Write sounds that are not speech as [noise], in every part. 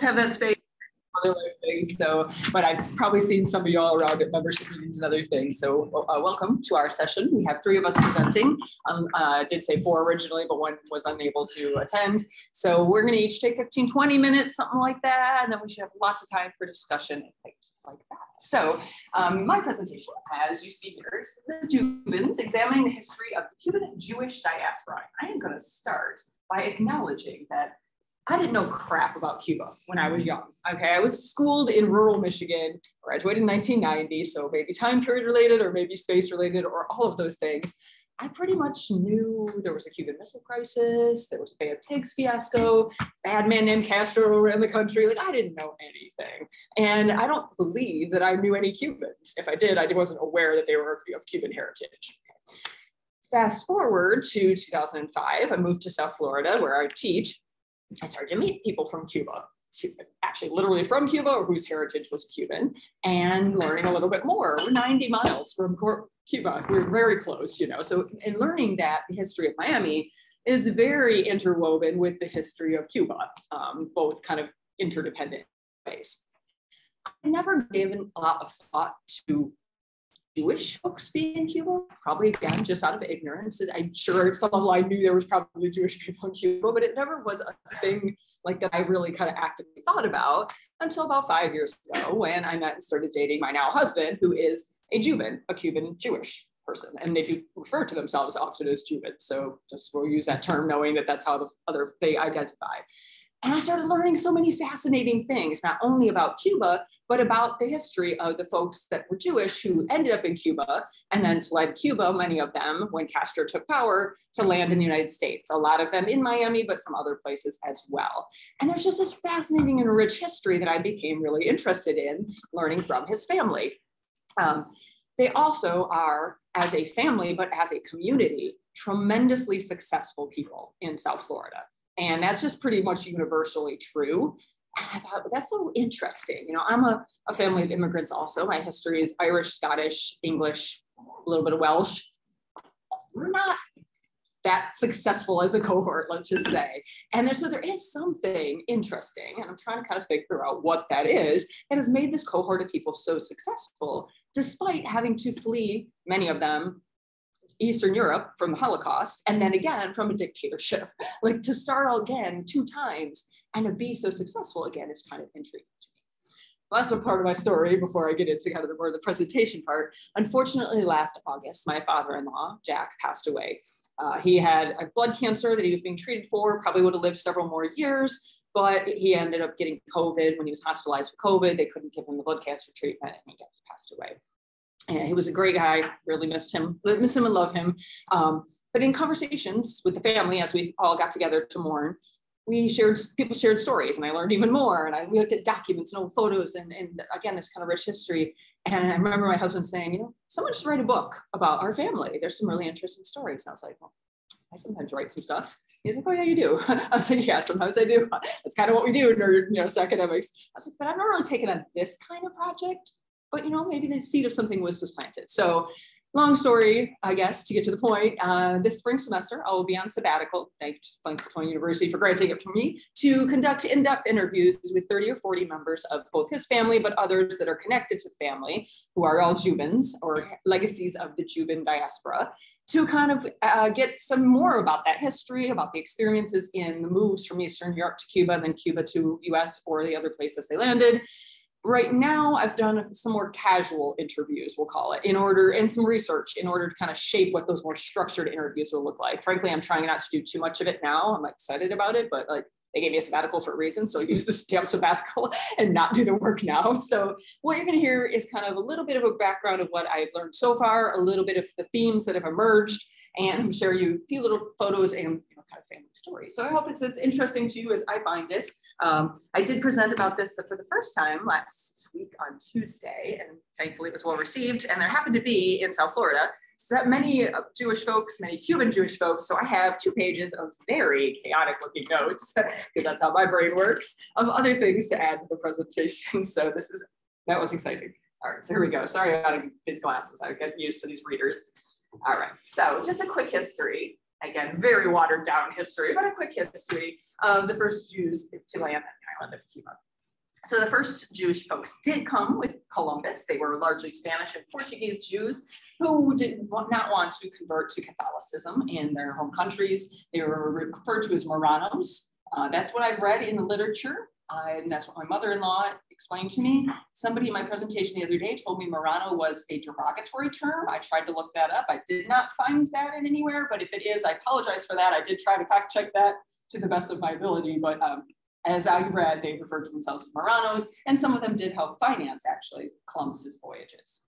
have that space other life things. So, but I've probably seen some of y'all around at membership meetings and other things. So, uh, welcome to our session. We have three of us presenting. Um, uh, I did say four originally, but one was unable to attend. So, we're going to each take 15, 20 minutes, something like that. And then we should have lots of time for discussion and things like that. So, um, my presentation, as you see here, is the Jewbans examining the history of the Cuban Jewish diaspora. I am going to start by acknowledging that I didn't know crap about Cuba when I was mm-hmm. young. Okay, I was schooled in rural Michigan, graduated in 1990, so maybe time period related or maybe space related or all of those things. I pretty much knew there was a Cuban Missile Crisis, there was a Bay of Pigs fiasco, bad man named Castro ran the country. Like I didn't know anything, and I don't believe that I knew any Cubans. If I did, I wasn't aware that they were of Cuban heritage. Fast forward to 2005, I moved to South Florida where I teach I started to meet people from Cuba, actually literally from Cuba or whose heritage was Cuban, and learning a little bit more. We're 90 miles from Cuba. We're very close, you know. So in learning that the history of Miami is very interwoven with the history of Cuba, um, both kind of interdependent ways. I never gave a lot of thought to Jewish folks being in Cuba, probably again, just out of ignorance. I'm sure some level I knew there was probably Jewish people in Cuba, but it never was a thing like that I really kind of actively thought about until about five years ago when I met and started dating my now husband, who is a Cuban, a Cuban Jewish person. And they do refer to themselves often as Jewbans. So just we'll use that term knowing that that's how the other they identify. And I started learning so many fascinating things, not only about Cuba, but about the history of the folks that were Jewish who ended up in Cuba and then fled Cuba, many of them, when Castro took power, to land in the United States. A lot of them in Miami, but some other places as well. And there's just this fascinating and rich history that I became really interested in learning from his family. Um, they also are, as a family, but as a community, tremendously successful people in South Florida. And that's just pretty much universally true. And I thought, that's so interesting. You know, I'm a, a family of immigrants also. My history is Irish, Scottish, English, a little bit of Welsh. We're not that successful as a cohort, let's just say. And there's so there is something interesting, and I'm trying to kind of figure out what that is that has made this cohort of people so successful, despite having to flee many of them Eastern Europe from the Holocaust, and then again from a dictatorship. [laughs] Like to start again two times and to be so successful again is kind of intriguing. So that's a part of my story before I get into kind of the more of the presentation part. Unfortunately, last August, my father-in-law, Jack, passed away. Uh, he had a blood cancer that he was being treated for, probably would have lived several more years, but he ended up getting COVID when he was hospitalized for COVID. They couldn't give him the blood cancer treatment and he passed away. And he was a great guy, really missed him, miss him and love him. Um, but in conversations with the family, as we all got together to mourn, we shared, people shared stories and I learned even more. And I looked at documents and old photos and, and again, this kind of rich history. And I remember my husband saying, you know, someone should write a book about our family. There's some really interesting stories. And I was like, well, I sometimes write some stuff. He's like, oh yeah, you do. [laughs] I was like, yeah, sometimes I do. [laughs] That's kind of what we do in our, you know, academics. I was like, but I'm not really taking on this kind of project but you know, maybe the seed of something was was planted. So long story, I guess, to get to the point, uh, this spring semester, I will be on sabbatical. Thanks Barry University for granting it for me to conduct in-depth interviews with 30 or 40 members of both his family, but others that are connected to the family, who are all Jewbans or legacies of the Jewban diaspora, to kind of uh, get some more about that history, about the experiences in the moves from Eastern Europe to Cuba, and then Cuba to US or the other places they landed, right now I've done some more casual interviews, we'll call it, in order and some research in order to kind of shape what those more structured interviews will look like. Frankly, I'm trying not to do too much of it now. I'm excited about it, but like they gave me a sabbatical for a reason. So use this damn sabbatical [laughs] and not do the work now. So what you're gonna hear is kind of a little bit of a background of what I've learned so far, a little bit of the themes that have emerged, and share you a few little photos and kind of family story. So I hope it's as interesting to you as I find it. Um, I did present about this for the first time last week on Tuesday, and thankfully it was well received. And there happened to be in South Florida so many Jewish folks, many Cuban Jewish folks. So I have two pages of very chaotic looking notes, [laughs] because that's how my brain works, of other things to add to the presentation. [laughs] So this is, that was exciting. All right, so here we go. Sorry about these glasses. I get used to these readers. All right, so just a quick history again, very watered down history, but a quick history of the first Jews to land on the island of Cuba. So the first Jewish folks did come with Columbus. They were largely Spanish and Portuguese Jews who did not want to convert to Catholicism in their home countries. They were referred to as Marranos. Uh, that's what I've read in the literature. Uh, and that's what my mother-in-law explained to me. Somebody in my presentation the other day told me Marrano was a derogatory term. I tried to look that up. I did not find that in anywhere, but if it is, I apologize for that. I did try to fact check that to the best of my ability, but um, as I read, they referred to themselves as Marranos, and some of them did help finance actually Columbus's voyages.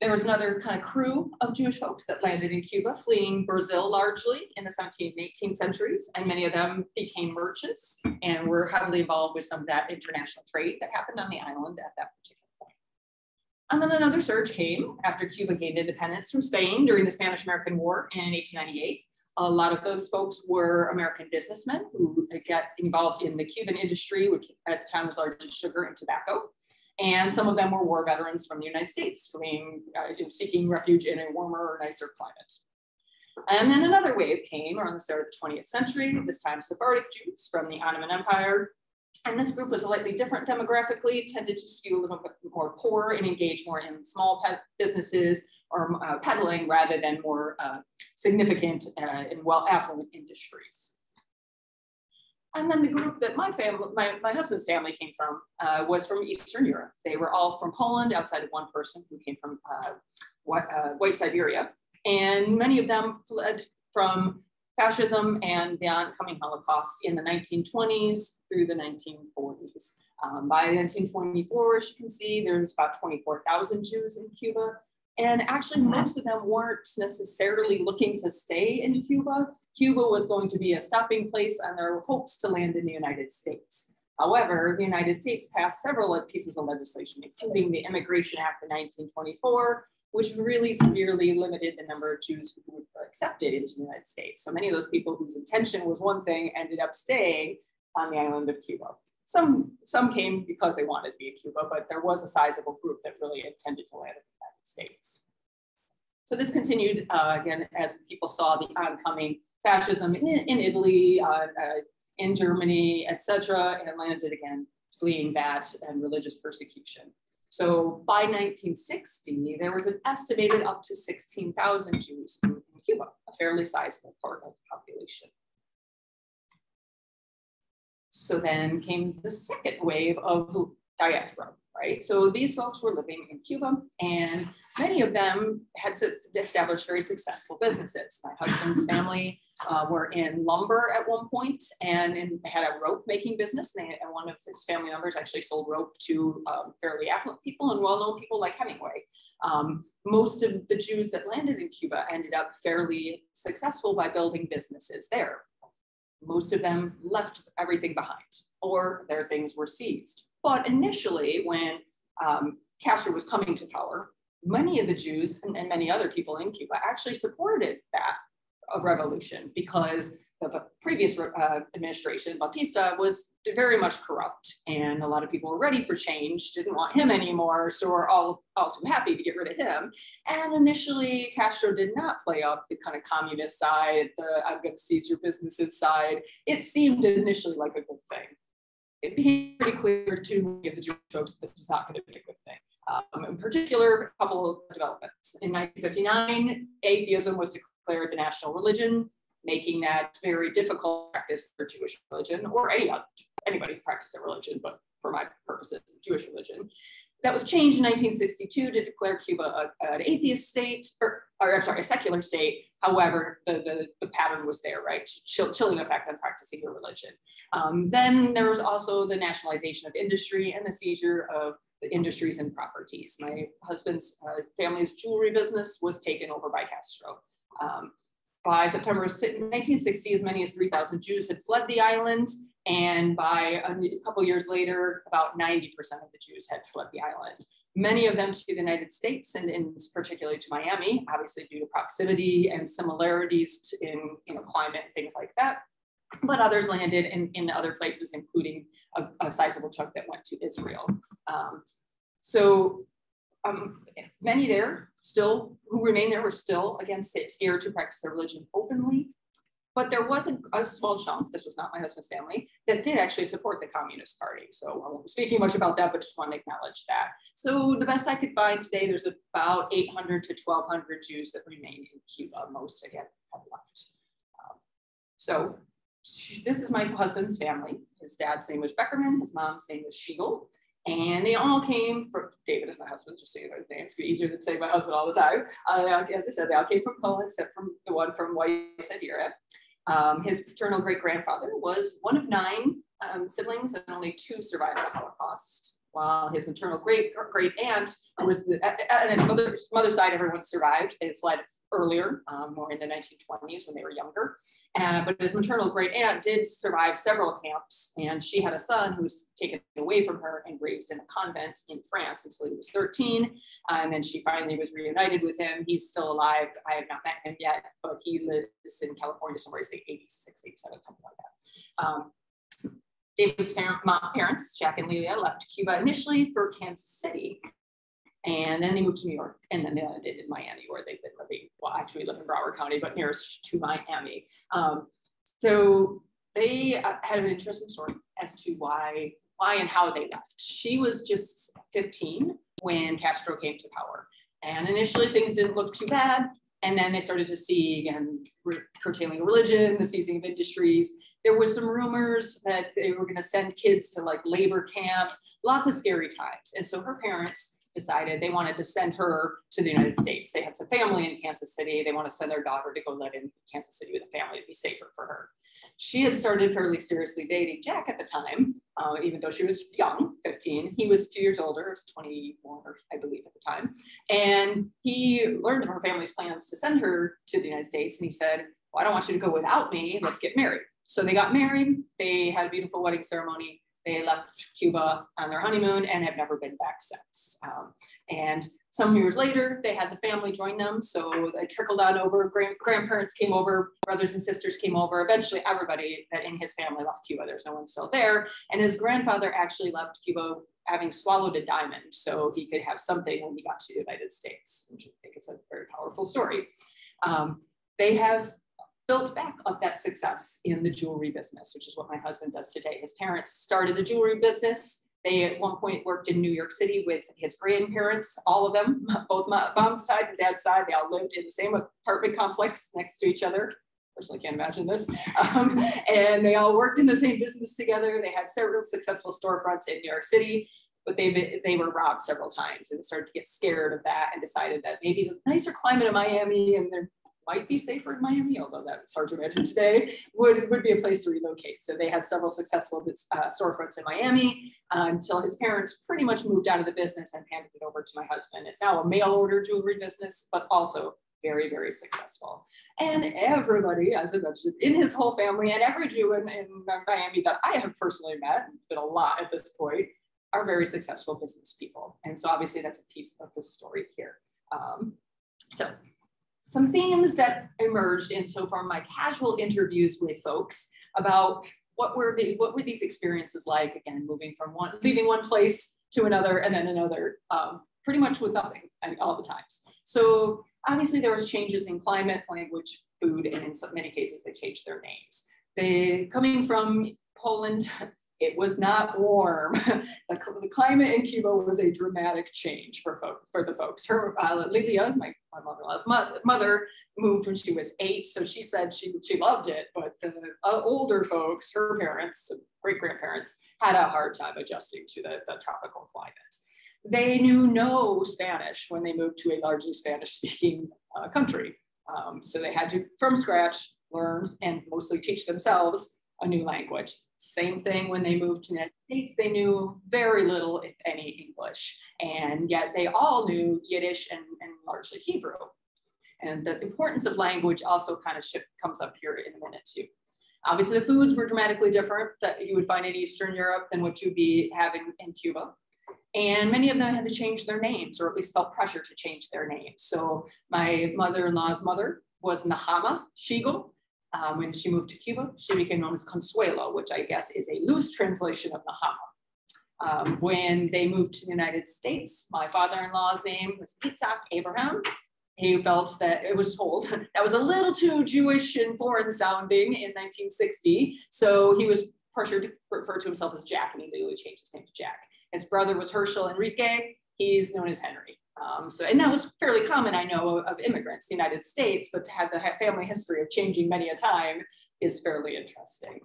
There was another kind of crew of Jewish folks that landed in Cuba, fleeing Brazil largely in the 17th and 18th centuries, and many of them became merchants and were heavily involved with some of that international trade that happened on the island at that particular point. And then another surge came after Cuba gained independence from Spain during the Spanish-American War in 1898. A lot of those folks were American businessmen who uh, got involved in the Cuban industry, which at the time was largely sugar and tobacco. And some of them were war veterans from the United States, fleeing, uh, seeking refuge in a warmer or nicer climate. And then another wave came around the start of the 20th century, this time Sephardic Jews from the Ottoman Empire. And this group was slightly different demographically, tended to skew a little bit more poor and engage more in small businesses or uh, peddling rather than more uh, significant uh, and well affluent industries. And then the group that my family, my, my husband's family came from uh, was from Eastern Europe. They were all from Poland, outside of one person who came from uh, what, uh, White Siberia. And many of them fled from fascism and the oncoming Holocaust in the 1920s through the 1940s. Um, by 1924, as you can see, there's about 24,000 Jews in Cuba. And actually, most of them weren't necessarily looking to stay in Cuba. Cuba was going to be a stopping place on their hopes to land in the United States. However, the United States passed several pieces of legislation, including the Immigration Act of 1924, which really severely limited the number of Jews who were accepted into the United States. So many of those people whose intention was one thing ended up staying on the island of Cuba. Some, some came because they wanted to be in Cuba, but there was a sizable group that really intended to land in the United States. So this continued uh, again as people saw the oncoming fascism in, in Italy, uh, uh, in Germany, etc., and landed again fleeing that and religious persecution. So by 1960, there was an estimated up to 16,000 Jews in Cuba, a fairly sizable part of the population. So then came the second wave of diaspora, right? So these folks were living in Cuba and many of them had established very successful businesses. My husband's [laughs] family uh, were in lumber at one point and in, had a rope making business. And, they, and, one of his family members actually sold rope to um, fairly affluent people and well-known people like Hemingway. Um, most of the Jews that landed in Cuba ended up fairly successful by building businesses there. Most of them left everything behind or their things were seized. But initially, when um, Castro was coming to power, many of the Jews and, and many other people in Cuba actually supported that a revolution because the previous uh, administration, Batista, was very much corrupt, and a lot of people were ready for change, didn't want him anymore, so were all, all too happy to get rid of him. And initially, Castro did not play up the kind of communist side, the I'm going to seize your businesses side. It seemed initially like a good thing. It became pretty clear to many of the Jewish folks that this was not going to be a good thing. Um, in particular, a couple of developments. In 1959, atheism was declared the national religion, making that very difficult practice for Jewish religion or any anybody practice their religion, but for my purposes, Jewish religion. That was changed in 1962 to declare Cuba a, an atheist state, or, or, I'm sorry, a secular state. However, the, the, the pattern was there, right? Chill, chilling effect on practicing your religion. Um, then there was also the nationalization of industry and the seizure of the industries and properties. My husband's uh, family's jewelry business was taken over by Castro. Um, by September 1960, as many as 3,000 Jews had fled the island. And by a couple years later, about 90% of the Jews had fled the island. Many of them to the United States and in particularly to Miami, obviously due to proximity and similarities in you know, climate and things like that. But others landed in, in other places, including a, a sizable chunk that went to Israel. Um, so um, many there still who remain there were still again scared to practice their religion openly but there was a, a, small chunk, this was not my husband's family, that did actually support the Communist Party. So I won't be speaking much about that, but just want to acknowledge that. So the best I could find today, there's about 800 to 1200 Jews that remain in Cuba. Most again have left. Um, so this is my husband's family. His dad's name was Beckerman, his mom's name was Schiegel. And they all came from, David is my husband, just so you know his name. It's easier than say my husband all the time. Uh, as I said, they all came from Poland, except from the one from White Siberia. Um, his paternal great grandfather was one of nine um, siblings, and only two survived the Holocaust. While his maternal great great aunt was the, and his mother's mother's side, everyone survived. They fled earlier, um, more in the 1920s when they were younger. Uh, but his maternal great aunt did survive several camps, and she had a son who was taken away from her and raised in a convent in France until he was 13. Uh, and then she finally was reunited with him. He's still alive. I have not met him yet, but he lives in California somewhere, he's like 86, 87, something like that. Um, David's parents, Jack and Lelia, left Cuba initially for Kansas City and then they moved to New York, and then they did in Miami, where they've been living. Well, actually, live in Broward County, but nearest to Miami. Um, so they uh, had an interesting story as to why, why and how they left. She was just 15 when Castro came to power, and initially things didn't look too bad. And then they started to see again curtailing religion, the seizing of industries. There was some rumors that they were going to send kids to like labor camps, lots of scary times. And so her parents decided they wanted to send her to the United States. They had some family in Kansas City. They want to send their daughter to go live in Kansas City with a family to be safer for her. She had started fairly seriously dating Jack at the time, uh, even though she was young, 15. He was few years older, was 21, I believe, at the time. And he learned of her family's plans to send her to the United States. And he said, well, I don't want you to go without me. Let's get married. So they got married. They had a beautiful wedding ceremony. They left Cuba on their honeymoon and have never been back since. Um, and some years later, they had the family join them. So they trickled on over, grand grandparents came over, brothers and sisters came over. Eventually, everybody that in his family left Cuba. There's no one still there. And his grandfather actually left Cuba having swallowed a diamond so he could have something when he got to the United States, which I think is a very powerful story. Um, they have built back on that success in the jewelry business, which is what my husband does today. His parents started the jewelry business. They at one point worked in New York City with his grandparents, all of them, [laughs] both my mom's side and dad's side. They all lived in the same apartment complex next to each other. Personally, can't imagine this. [laughs] Um, and they all worked in the same business together. They had several successful storefronts in New York City but they they were robbed several times and started to get scared of that and decided that maybe the nicer climate of Miami and their might be safer in Miami, although that's hard to imagine today, would, would be a place to relocate. So they had several successful uh, storefronts in Miami uh, until his parents pretty much moved out of the business and handed it over to my husband. It's now a mail order jewelry business, but also very, very successful. And everybody, as I mentioned, in his whole family and every Jew in, in Miami that I have personally met, been a lot at this point, are very successful business people. And so obviously that's a piece of the story here. Um, so some themes that emerged in so far my casual interviews with folks about what were the what were these experiences like again moving from one leaving one place to another and then another um, pretty much with nothing all the times. So obviously there was changes in climate language food and in so many cases they changed their names. They coming from poland it was not warm. [laughs] the, the, climate in Cuba was a dramatic change for, for the folks. Her, uh, Lilia, my, my mother-in-law's mother, moved when she was eight, so she said she, she loved it, but the uh, older folks, her parents, great-grandparents, had a hard time adjusting to the, the tropical climate. They knew no Spanish when they moved to a largely Spanish-speaking uh, country. Um, so they had to, from scratch, learn and mostly teach themselves a new language. Same thing when they moved to the United States, they knew very little, if any, English. And yet they all knew Yiddish and, and largely Hebrew. And the importance of language also kind of comes up here in a minute too. Obviously, the foods were dramatically different that you would find in Eastern Europe than what you'd be having in Cuba. And many of them had to change their names, or at least felt pressure to change their names. So my mother-in-law's mother was Nahama Schiegel, um, when she moved to Cuba, she became known as Consuelo, which I guess is a loose translation of Nahama. Um, when they moved to the United States, my father-in-law's name was Itzhak Abraham, he felt that it was told [laughs] that was a little too Jewish and foreign sounding in 1960. So he was pressured to refer to himself as Jack and he legally changed his name to Jack. His brother was Herschel Enrique. He's known as Henry. Um, so, and that was fairly common, I know, of, immigrants the United States, but to have the family history of changing many a time is fairly interesting.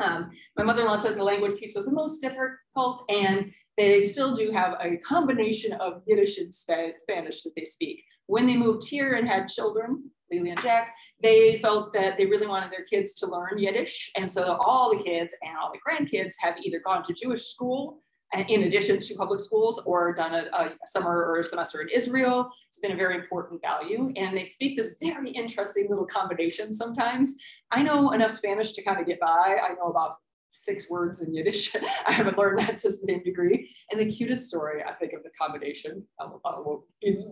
Um, my mother-in-law says the language piece was the most difficult, and they still do have a combination of Yiddish and Spanish that they speak. When they moved here and had children, Lily and Jack, they felt that they really wanted their kids to learn Yiddish, and so all the kids and all the grandkids have either gone to Jewish school in addition to public schools or done a, a, summer or a semester in Israel. It's been a very important value. And they speak this very interesting little combination sometimes. I know enough Spanish to kind of get by. I know about six words in Yiddish. [laughs] I haven't learned that to the same degree. And the cutest story, I think, of the combination, I won't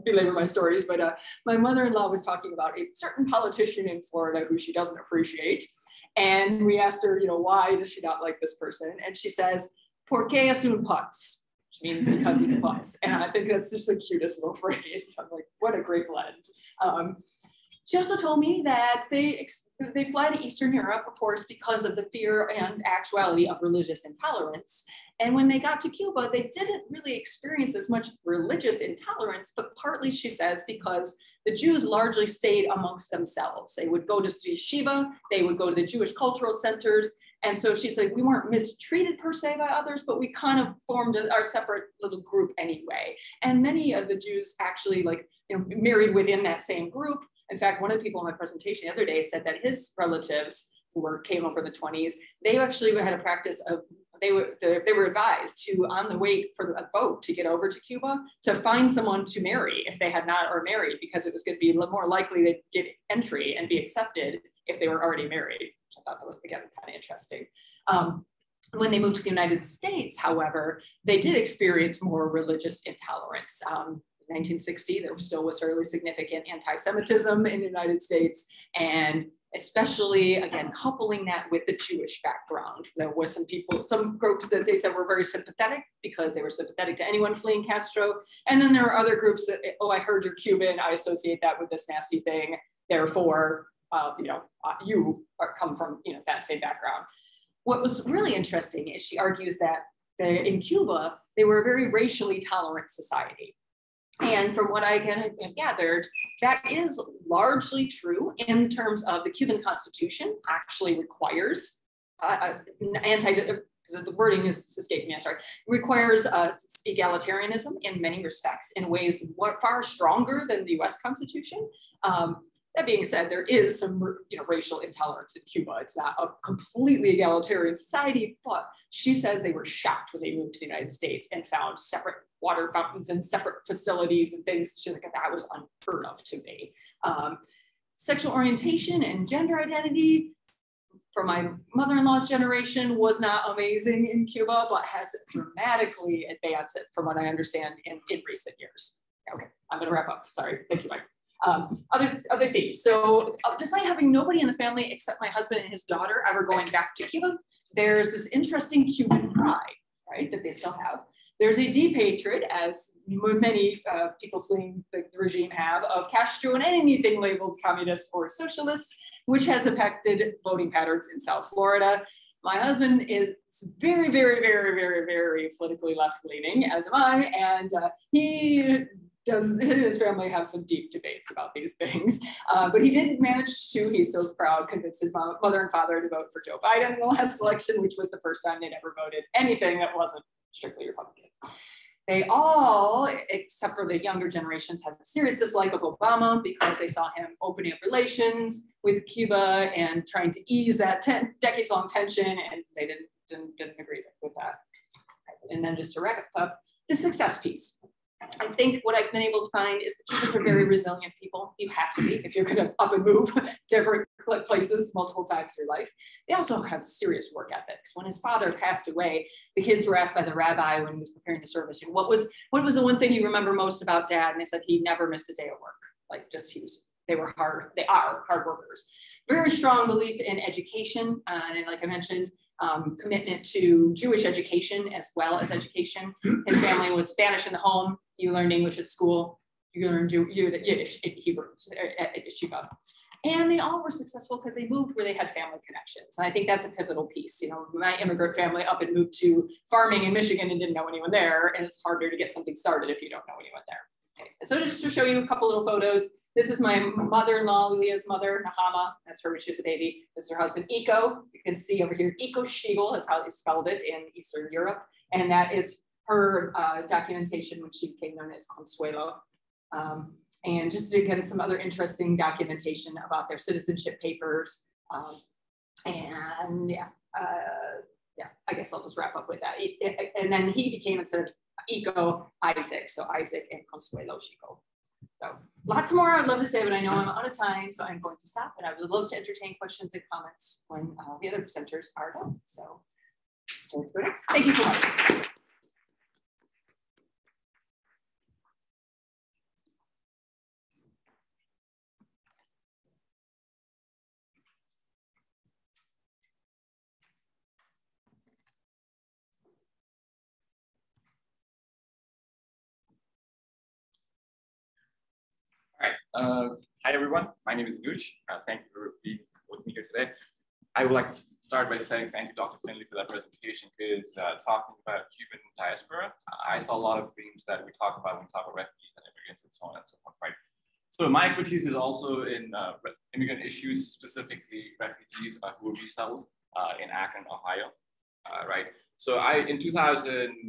belabor my stories, but uh, my mother-in-law was talking about a certain politician in Florida who she doesn't appreciate. And we asked her, you know, why does she not like this person? And she says, porque es un putz, which means because he's a putz. And I think that's just the cutest little [laughs] phrase. I'm like, what a great blend. Um, she also told me that they, they to Eastern Europe, of course, because of the fear and actuality of religious intolerance. And when they got to Cuba, they didn't really experience as much religious intolerance, but partly, she says, because the Jews largely stayed amongst themselves. They would go to yeshiva, they would go to the Jewish cultural centers, and so she's like, we weren't mistreated per se by others, but we kind of formed a, our separate little group anyway. And many of the Jews actually like you know, married within that same group. In fact, one of the people in my presentation the other day said that his relatives who were came over in the 20s, they actually had a practice of they were they were advised to on the way for a boat to get over to Cuba to find someone to marry if they had not or married because it was going to be more likely to get entry and be accepted if they were already married which I thought that was again kind of interesting. Um, when they moved to the United States, however, they did experience more religious intolerance. Um, 1960, there still was fairly significant anti-Semitism in the United States, and especially again coupling that with the Jewish background. There was some people, some groups that they said were very sympathetic because they were sympathetic to anyone fleeing Castro, and then there are other groups that, oh, I heard you're Cuban, I associate that with this nasty thing, therefore uh, you know, uh, you are, come from, you know, that same background. What was really interesting is she argues that the, in Cuba, they were a very racially tolerant society. And from what I again have gathered, that is largely true in terms of the Cuban Constitution actually requires uh, uh anti the wording is escaping me, I'm sorry, requires uh, egalitarianism in many respects in ways far stronger than the US Constitution. Um, that being said, there is some you know, racial intolerance in Cuba. It's not a completely egalitarian society, but she says they were shocked when they moved to the United States and found separate water fountains and separate facilities and things. She's like, that was unheard of to me. Um, sexual orientation and gender identity for my mother-in-law's generation was not amazing in Cuba, but has dramatically advanced it from what I understand in, in recent years. Okay, I'm gonna wrap up. Sorry, thank you, Mike um, other other things. So uh, despite having nobody in the family except my husband and his daughter ever going back to Cuba, there's this interesting Cuban pride, right, that they still have. There's a deep hatred, as many uh, people fleeing the regime have, of Castro and anything labeled communist or socialist, which has affected voting patterns in South Florida. My husband is very, very, very, very, very politically left leaning, as am I, and uh, he does [laughs] his family have some deep debates about these things. Uh, but he did manage to, he's so proud, convince his mom, mother and father to vote for Joe Biden in the last election, which was the first time they'd ever voted anything that wasn't strictly Republican. They all, except for the younger generations, had a serious dislike of Obama because they saw him opening up relations with Cuba and trying to ease that ten, decades-long tension, and they didn't, didn't, didn't agree with that. And then just to wrap up, the success piece. I think what I've been able to find is that Cubans are very resilient people. You have to be if you're going to up and move [laughs] different places multiple times in your life. They also have serious work ethics. When his father passed away, the kids were asked by the rabbi when he was preparing the service, what was what was the one thing you remember most about dad? And they said he never missed a day of work. Like just he was they were hard, they are hard workers. Very strong belief in education. Uh, and like I mentioned, um, commitment to Jewish education as well as education. His family was Spanish in the home. You learned English at school. you learn Yiddish in Hebrew at yeshiva. And they all were successful because they moved where they had family connections. And I think that's a pivotal piece. You know, my immigrant family up and moved to farming in Michigan and didn't know anyone there. And it's harder to get something started if you don't know anyone there. Okay. And so just to show you a couple little photos, this is my mother-in-law, Leah's mother, Nahama. That's her when she was a baby. This is her husband, Iko. You can see over here, Iko Schiegel, that's how they spelled it in Eastern Europe. And that is her uh, documentation when she became known as Consuelo. Um, and just again, some other interesting documentation about their citizenship papers. Um, and yeah, uh, yeah, I guess I'll just wrap up with that. It, it, and then he became instead of Iko, Isaac. So Isaac and Consuelo Chico. So lots more I'd love to say, but I know I'm out of time, so I'm going to stop. And I would love to entertain questions and comments when uh, the other presenters are done. So thank you so much. Uh, hi, everyone. My name is Gooch. Uh, thank you for being with me here today. I would like to start by saying thank you, Dr. Finley, for that presentation, because uh, talking about Cuban diaspora, I saw a lot of themes that we talk about when we talk about refugees and immigrants and so on and so forth, right? So my expertise is also in uh, immigrant issues, specifically refugees uh, who were resettled uh, in Akron, Ohio, right? So I, in 2010,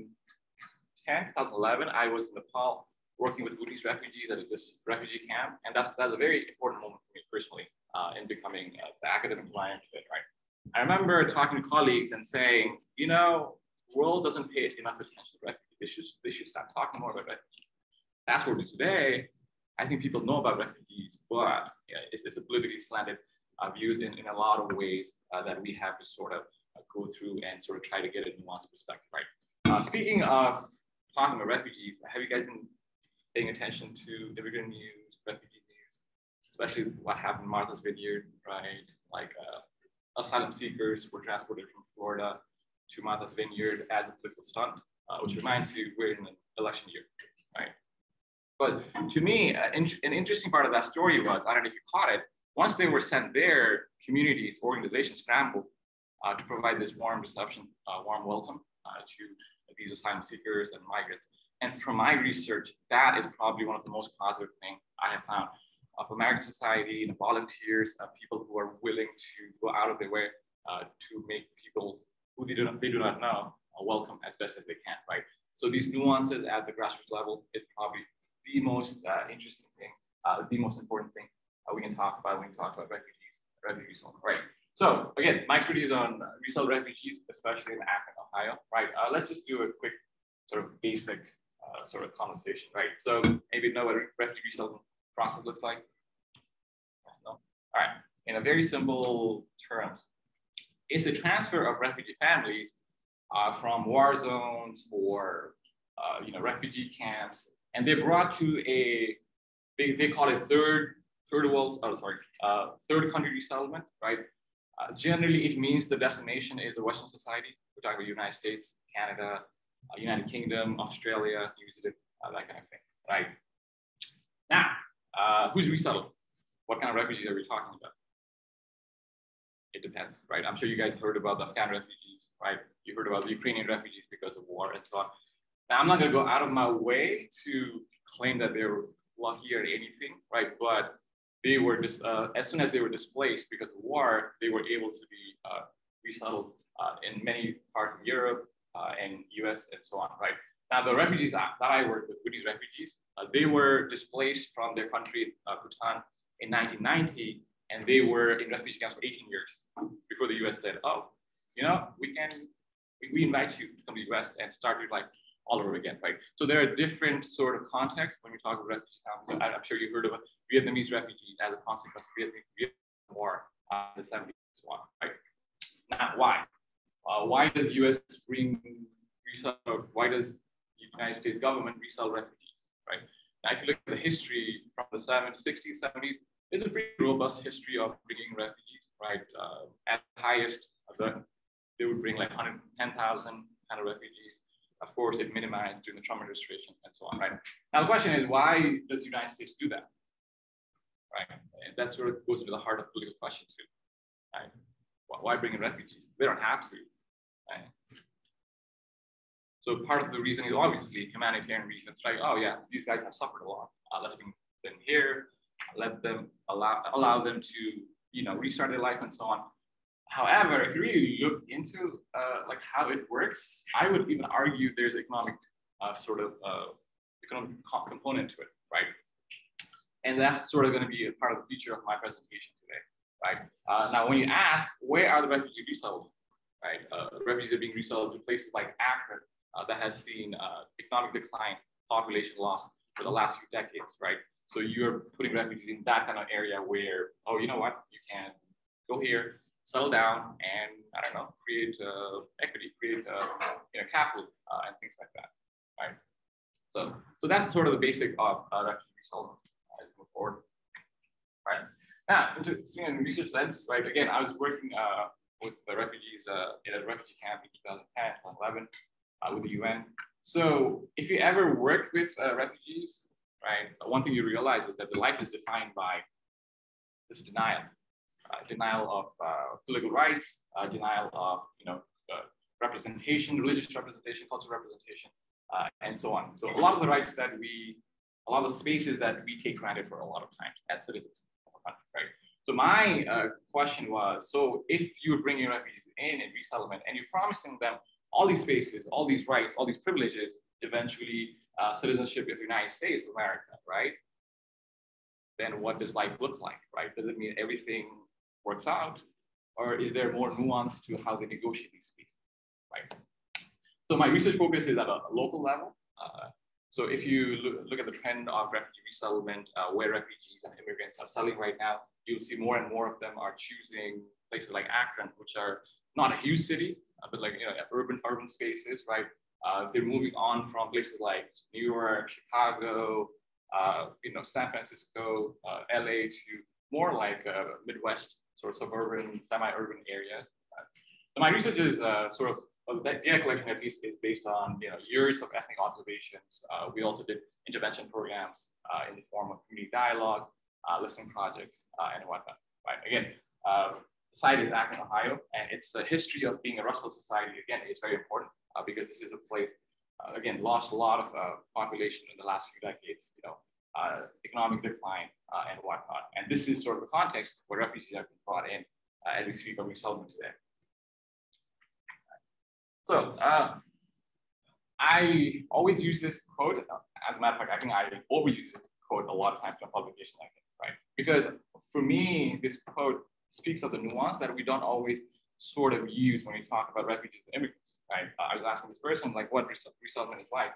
2011, I was in Nepal working with Bhutanese refugees at this refugee camp. And that's, that's a very important moment for me personally uh, in becoming uh, the academic lion of it, right? I remember talking to colleagues and saying, you know, the world doesn't pay enough attention to refugees. They should, they should start talking more about refugees. Fast forward to today, I think people know about refugees, but it's, it's a politically slanted uh, views in, in a lot of ways uh, that we have to sort of uh, go through and sort of try to get a nuanced perspective, right? Uh, speaking of talking about refugees, have you guys been paying attention to immigrant news, refugee news, especially what happened in Martha's Vineyard, right? Like uh, asylum seekers were transported from Florida to Martha's Vineyard as a political stunt, uh, which reminds you we're in an election year, right? But to me, uh, in an interesting part of that story was, I don't know if you caught it, once they were sent there, communities, organizations scrambled uh, to provide this warm reception, uh, warm welcome uh, to these asylum seekers and migrants. And from my research, that is probably one of the most positive things I have found of American society, the volunteers, uh, people who are willing to go out of their way uh, to make people who they do not, they do not know uh, welcome as best as they can, right? So these nuances at the grassroots level is probably the most uh, interesting thing, uh, the most important thing we can talk about when we talk about refugees, refugees, right? So again, my expertise on resettled refugees, especially in Akron, Ohio, right? let's just do a quick sort of basic uh, sort of conversation, right? So maybe know what a refugee resettlement process looks like. No? All right, in a very simple terms, it's a transfer of refugee families uh, from war zones or uh, you know refugee camps, and they're brought to a they, they call it third third world oh sorry uh, third country resettlement, right? Uh, generally, it means the destination is a Western society. We're talking about United States, Canada, United Kingdom, Australia, uh, that kind of thing, right? Now, uh, who's resettled? What kind of refugees are we talking about? It depends, right? I'm sure you guys heard about the Afghan refugees, right? You heard about the Ukrainian refugees because of war and so on. Now, I'm not gonna go out of my way to claim that they're lucky or anything, right? But they were just, uh, as soon as they were displaced because of war, they were able to be uh, resettled uh, in many parts of Europe, uh, and US and so on, right? Now, the refugees that I worked with, Bhutanese refugees, uh, they were displaced from their country, uh, Bhutan, in 1990, and they were in refugee camps for 18 years before the US said, oh, you know, we can, we, invite you to come to the US and start your life all over again, right? So there are different sort of contexts when you talk about refugee camps. I'm sure you've heard of Vietnamese refugees as a consequence of Vietnam War uh, in the 70s, right? Now, why? Uh, why does U.S. bring resell? Why does the United States government resell refugees? Right. Now, if you look at the history from the 70s, 60s, 70s, it's a pretty robust history of bringing refugees. Right. Uh, at the highest, the, they would bring like 110,000 kind of refugees. of course, it minimized during the Trump administration and so on, right? Now the question is, why does the United States do that? Right, and that sort of goes into the heart of the political question too. Right? Why bring in refugees? They don't have to. Right? So part of the reason is obviously humanitarian reasons, right? Oh yeah, these guys have suffered a lot. Uh, let's bring them here, let them allow allow them to you know restart their life and so on. However, if you really look into uh, like how it works, I would even argue there's economic uh, sort of uh, economic component to it, right? And that's sort of going to be a part of the feature of my presentation today, right? Uh, now, when you ask where are the refugees resettled, right? Uh, refugees are being resettled to places like Akron uh, that has seen economic decline, population loss for the last few decades, right? So you're putting refugees in that kind of area where, oh, you know what, you can go here, settle down and I don't know, create uh, equity, create uh, you know, capital uh, and things like that, right? So, so that's sort of the basic of uh, refugee resettlement as we move forward. Right. Now, into seeing research lens, right? Again, I was working uh, with the refugees uh, in a refugee camp in 2010, 2011 uh, with the UN. So if you ever work with uh, refugees, right, one thing you realize is that the life is defined by this denial, uh, denial of uh, political rights, uh, denial of you know representation, religious representation, cultural representation, and so on. So a lot of the rights that we, a lot of the spaces that we take granted for a lot of times as citizens of a country, right? So my uh, question was, so if you're bringing refugees in in resettlement and you're promising them all these spaces, all these rights, all these privileges, eventually uh, citizenship of the United States of America, right? Then what does life look like, right? Does it mean everything works out? Or is there more nuance to how they negotiate these spaces, right? So my research focus is at a local level. Uh, so if you look, at the trend of refugee resettlement, uh, where refugees and immigrants are settling right now, you'll see more and more of them are choosing places like Akron, which are not a huge city, uh, but like you know, urban urban spaces, right? Uh, they're moving on from places like New York, Chicago, uh, you know, San Francisco, uh, LA to more like Midwest sort of suburban, semi-urban areas. My research is sort of well, that data collection at least is based on you know years of ethnic observations. Uh, we also did intervention programs uh, in the form of community dialogue, uh, listening projects, uh, and whatnot. Right. Again, uh, the site is Akron, Ohio, and its a history of being a Rust Belt society. Again, is very important because this is a place again lost a lot of population in the last few decades. You know, economic decline, uh, and whatnot. And this is sort of the context where refugees have been brought in uh, as we speak of resettlement today. So uh, I always use this quote. As a matter of fact, I think I overuse this quote a lot of times in a publication like this, right? Because for me, this quote speaks of the nuance that we don't always sort of use when we talk about refugees and immigrants, right? I was asking this person, like, what resettlement is like.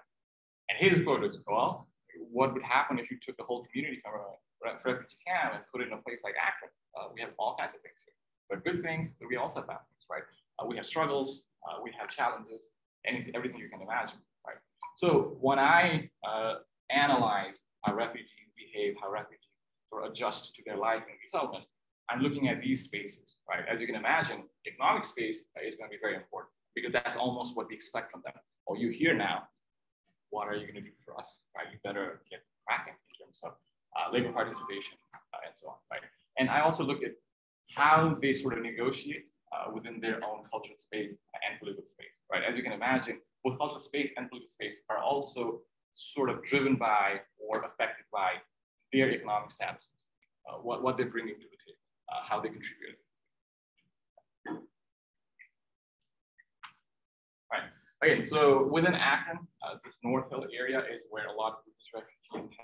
And his quote was, well, what would happen if you took the whole community from a refugee camp and put it in a place like Akron. Uh, we have all kinds of things here, but good things, but we also have bad things, right? Uh, we have struggles, uh, we have challenges, anything, everything you can imagine, right? So when I uh, analyze how refugees behave, how refugees sort of adjust to their life and resettlement, I'm looking at these spaces, right? As you can imagine, economic space is going to be very important because that's almost what we expect from them. Oh, you're here now. What are you going to do for us, right? You better get cracking in terms of uh, labor participation, uh, and so on, right? And I also look at how they sort of negotiate uh, within their own cultural space and political space, right? As you can imagine, both cultural space and political space are also sort of driven by or affected by their economic status, uh, what, what they're bringing to the table, uh, how they contribute. Right. Okay, so within Akron, uh, this North Hill area is where a lot of refugees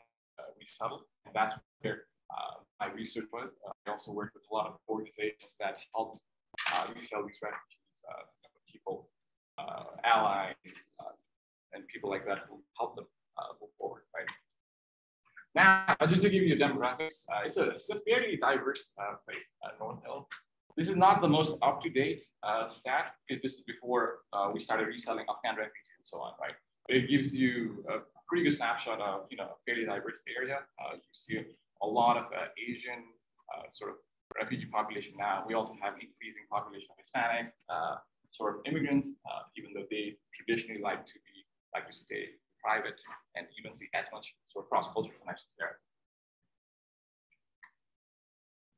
we settled. And that's where uh, my research was. Uh, I also worked with a lot of organizations that helped uh, resettle these refugees, uh, people, uh, allies, uh, and people like that who help them move forward, right? Now, just to give you demographics, it's, a, it's a fairly diverse place, North Hill. This is not the most up-to-date stat because this is before we started reselling Afghan refugees and so on, right? But it gives you a pretty good snapshot of you know a fairly diverse area. Uh, you see a lot of uh, Asian uh, sort of refugee population now. We also have increasing population of Hispanic uh, sort of immigrants, uh, even though they traditionally like to be like to stay private and even see as much sort of cross-cultural connections there.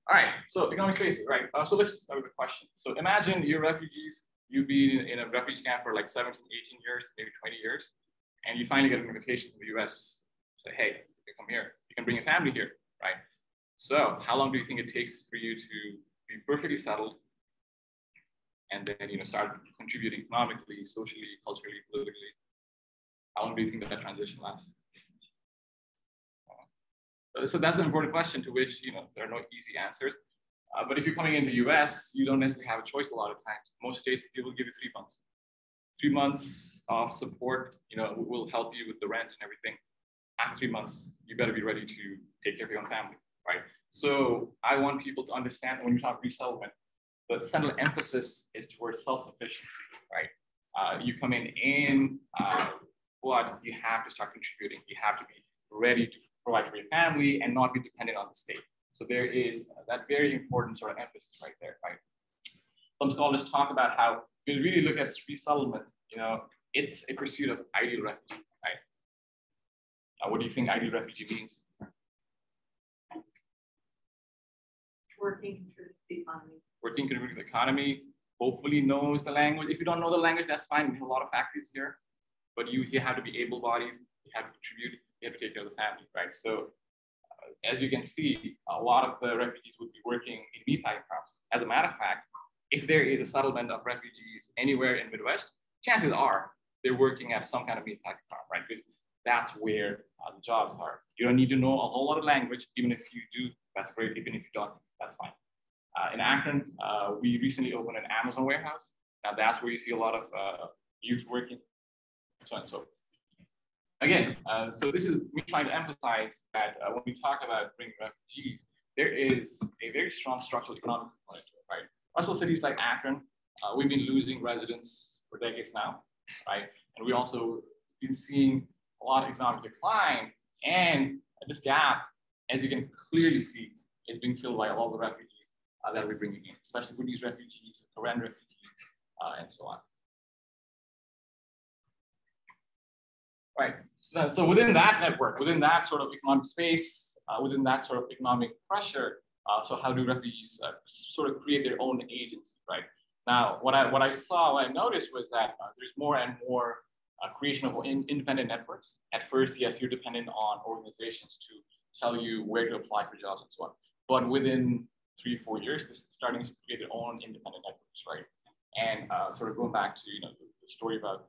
All right, so economic spaces, right? Uh, so let's start with a question. So imagine you're refugees, you've been in a refugee camp for like 17, 18 years, maybe 20 years, and you finally get an invitation from the US, say, hey, you come here, you can bring your family here, right? So how long do you think it takes for you to be perfectly settled and then you know start contributing economically, socially, culturally, politically? How long do you think that, transition lasts? Uh, so that's an important question to which you know there are no easy answers. Uh, but if you're coming into the US, you don't necessarily have a choice a lot of times. Most states will give you three months. Three months of support, you know, will help you with the rent and everything. After three months, you better be ready to take care of your own family, right? So I want people to understand when you talk resettlement, the central emphasis is towards self-sufficiency, right? Uh, you come in in, uh, you have to start contributing. You have to be ready to provide for your family and not be dependent on the state. So there is that very important sort of emphasis right there, right? Some scholars talk about how you really look at resettlement, you know, it's a pursuit of ideal refugee, right? Now, what do you think ideal refugee means? Working, contribute to the economy. Working, contribute to the economy, hopefully knows the language. If you don't know the language, that's fine. We have a lot of factories here, but you, you have to be able-bodied, you have to contribute, you have to take care of the family, right? So uh, as you can see, a lot of the refugees would be working in meatpacking farms. As a matter of fact, if there is a settlement of refugees anywhere in Midwest, chances are they're working at some kind of meatpacking farm, right? Because that's where uh, the jobs are. You don't need to know a whole lot of language. Even if you do, that's great. Even if you don't, that's fine. Uh, in Akron, uh, we recently opened an Amazon warehouse. Now that's where you see a lot of uh, youth working, so and so again, uh, so this is me trying to emphasize that uh, when we talk about bringing refugees, there is a very strong structural economic component to it, right? Rust Belt cities like Akron, we've been losing residents for decades now, right? And we also been seeing a lot of economic decline, and this gap, as you can clearly see, is being filled by all the refugees uh, that we're bringing in, especially Bhutanese refugees, Karen refugees, uh, and so on. right? So, so within that network, within that sort of economic space, uh, within that sort of economic pressure, uh, so how do refugees uh, sort of create their own agency, right? Now, what I what I saw, what I noticed was that uh, there's more and more creation of in, independent networks. At first, yes, you're dependent on organizations to tell you where to apply for jobs and so on. But within three, four years, they're starting to create their own independent networks, right? And uh, sort of going back to you know the, the story about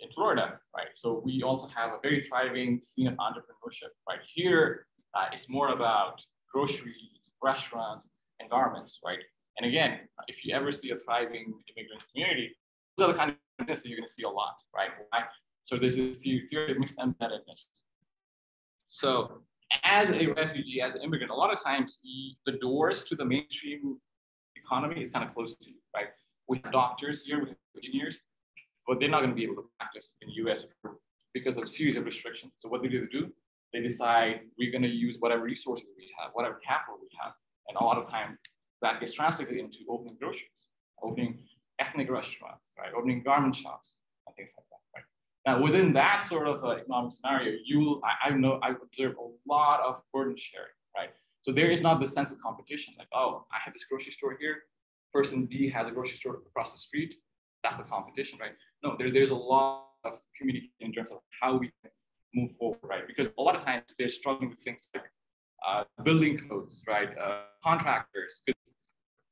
in Florida, right? So we also have a very thriving scene of entrepreneurship, right? Here, uh, it's more about groceries, restaurants, and garments, right? And again, if you ever see a thriving immigrant community, those are the kind businesses you're going to see a lot, right? So there's this the theory of mixed embeddedness. So as a refugee, as an immigrant, a lot of times the doors to the mainstream economy is kind of close to you, right? We have doctors here, we have engineers, but they're not going to be able to practice in the US because of a series of restrictions. So what do they do, do they decide we're going to use whatever resources we have, whatever capital we have. And a lot of time that gets translated into opening groceries, opening ethnic restaurants, right? Opening garment shops and things like that, right? Now, within that sort of uh, economic scenario, you I, I know, I observe a lot of burden sharing, right? So there is not the sense of competition, like, oh, I have this grocery store here, person B has a grocery store across the street, that's the competition, right? No, there, there's a lot of communication in terms of how we move forward, right? Because a lot of times they're struggling with things like uh, building codes, right? Uh, contractors.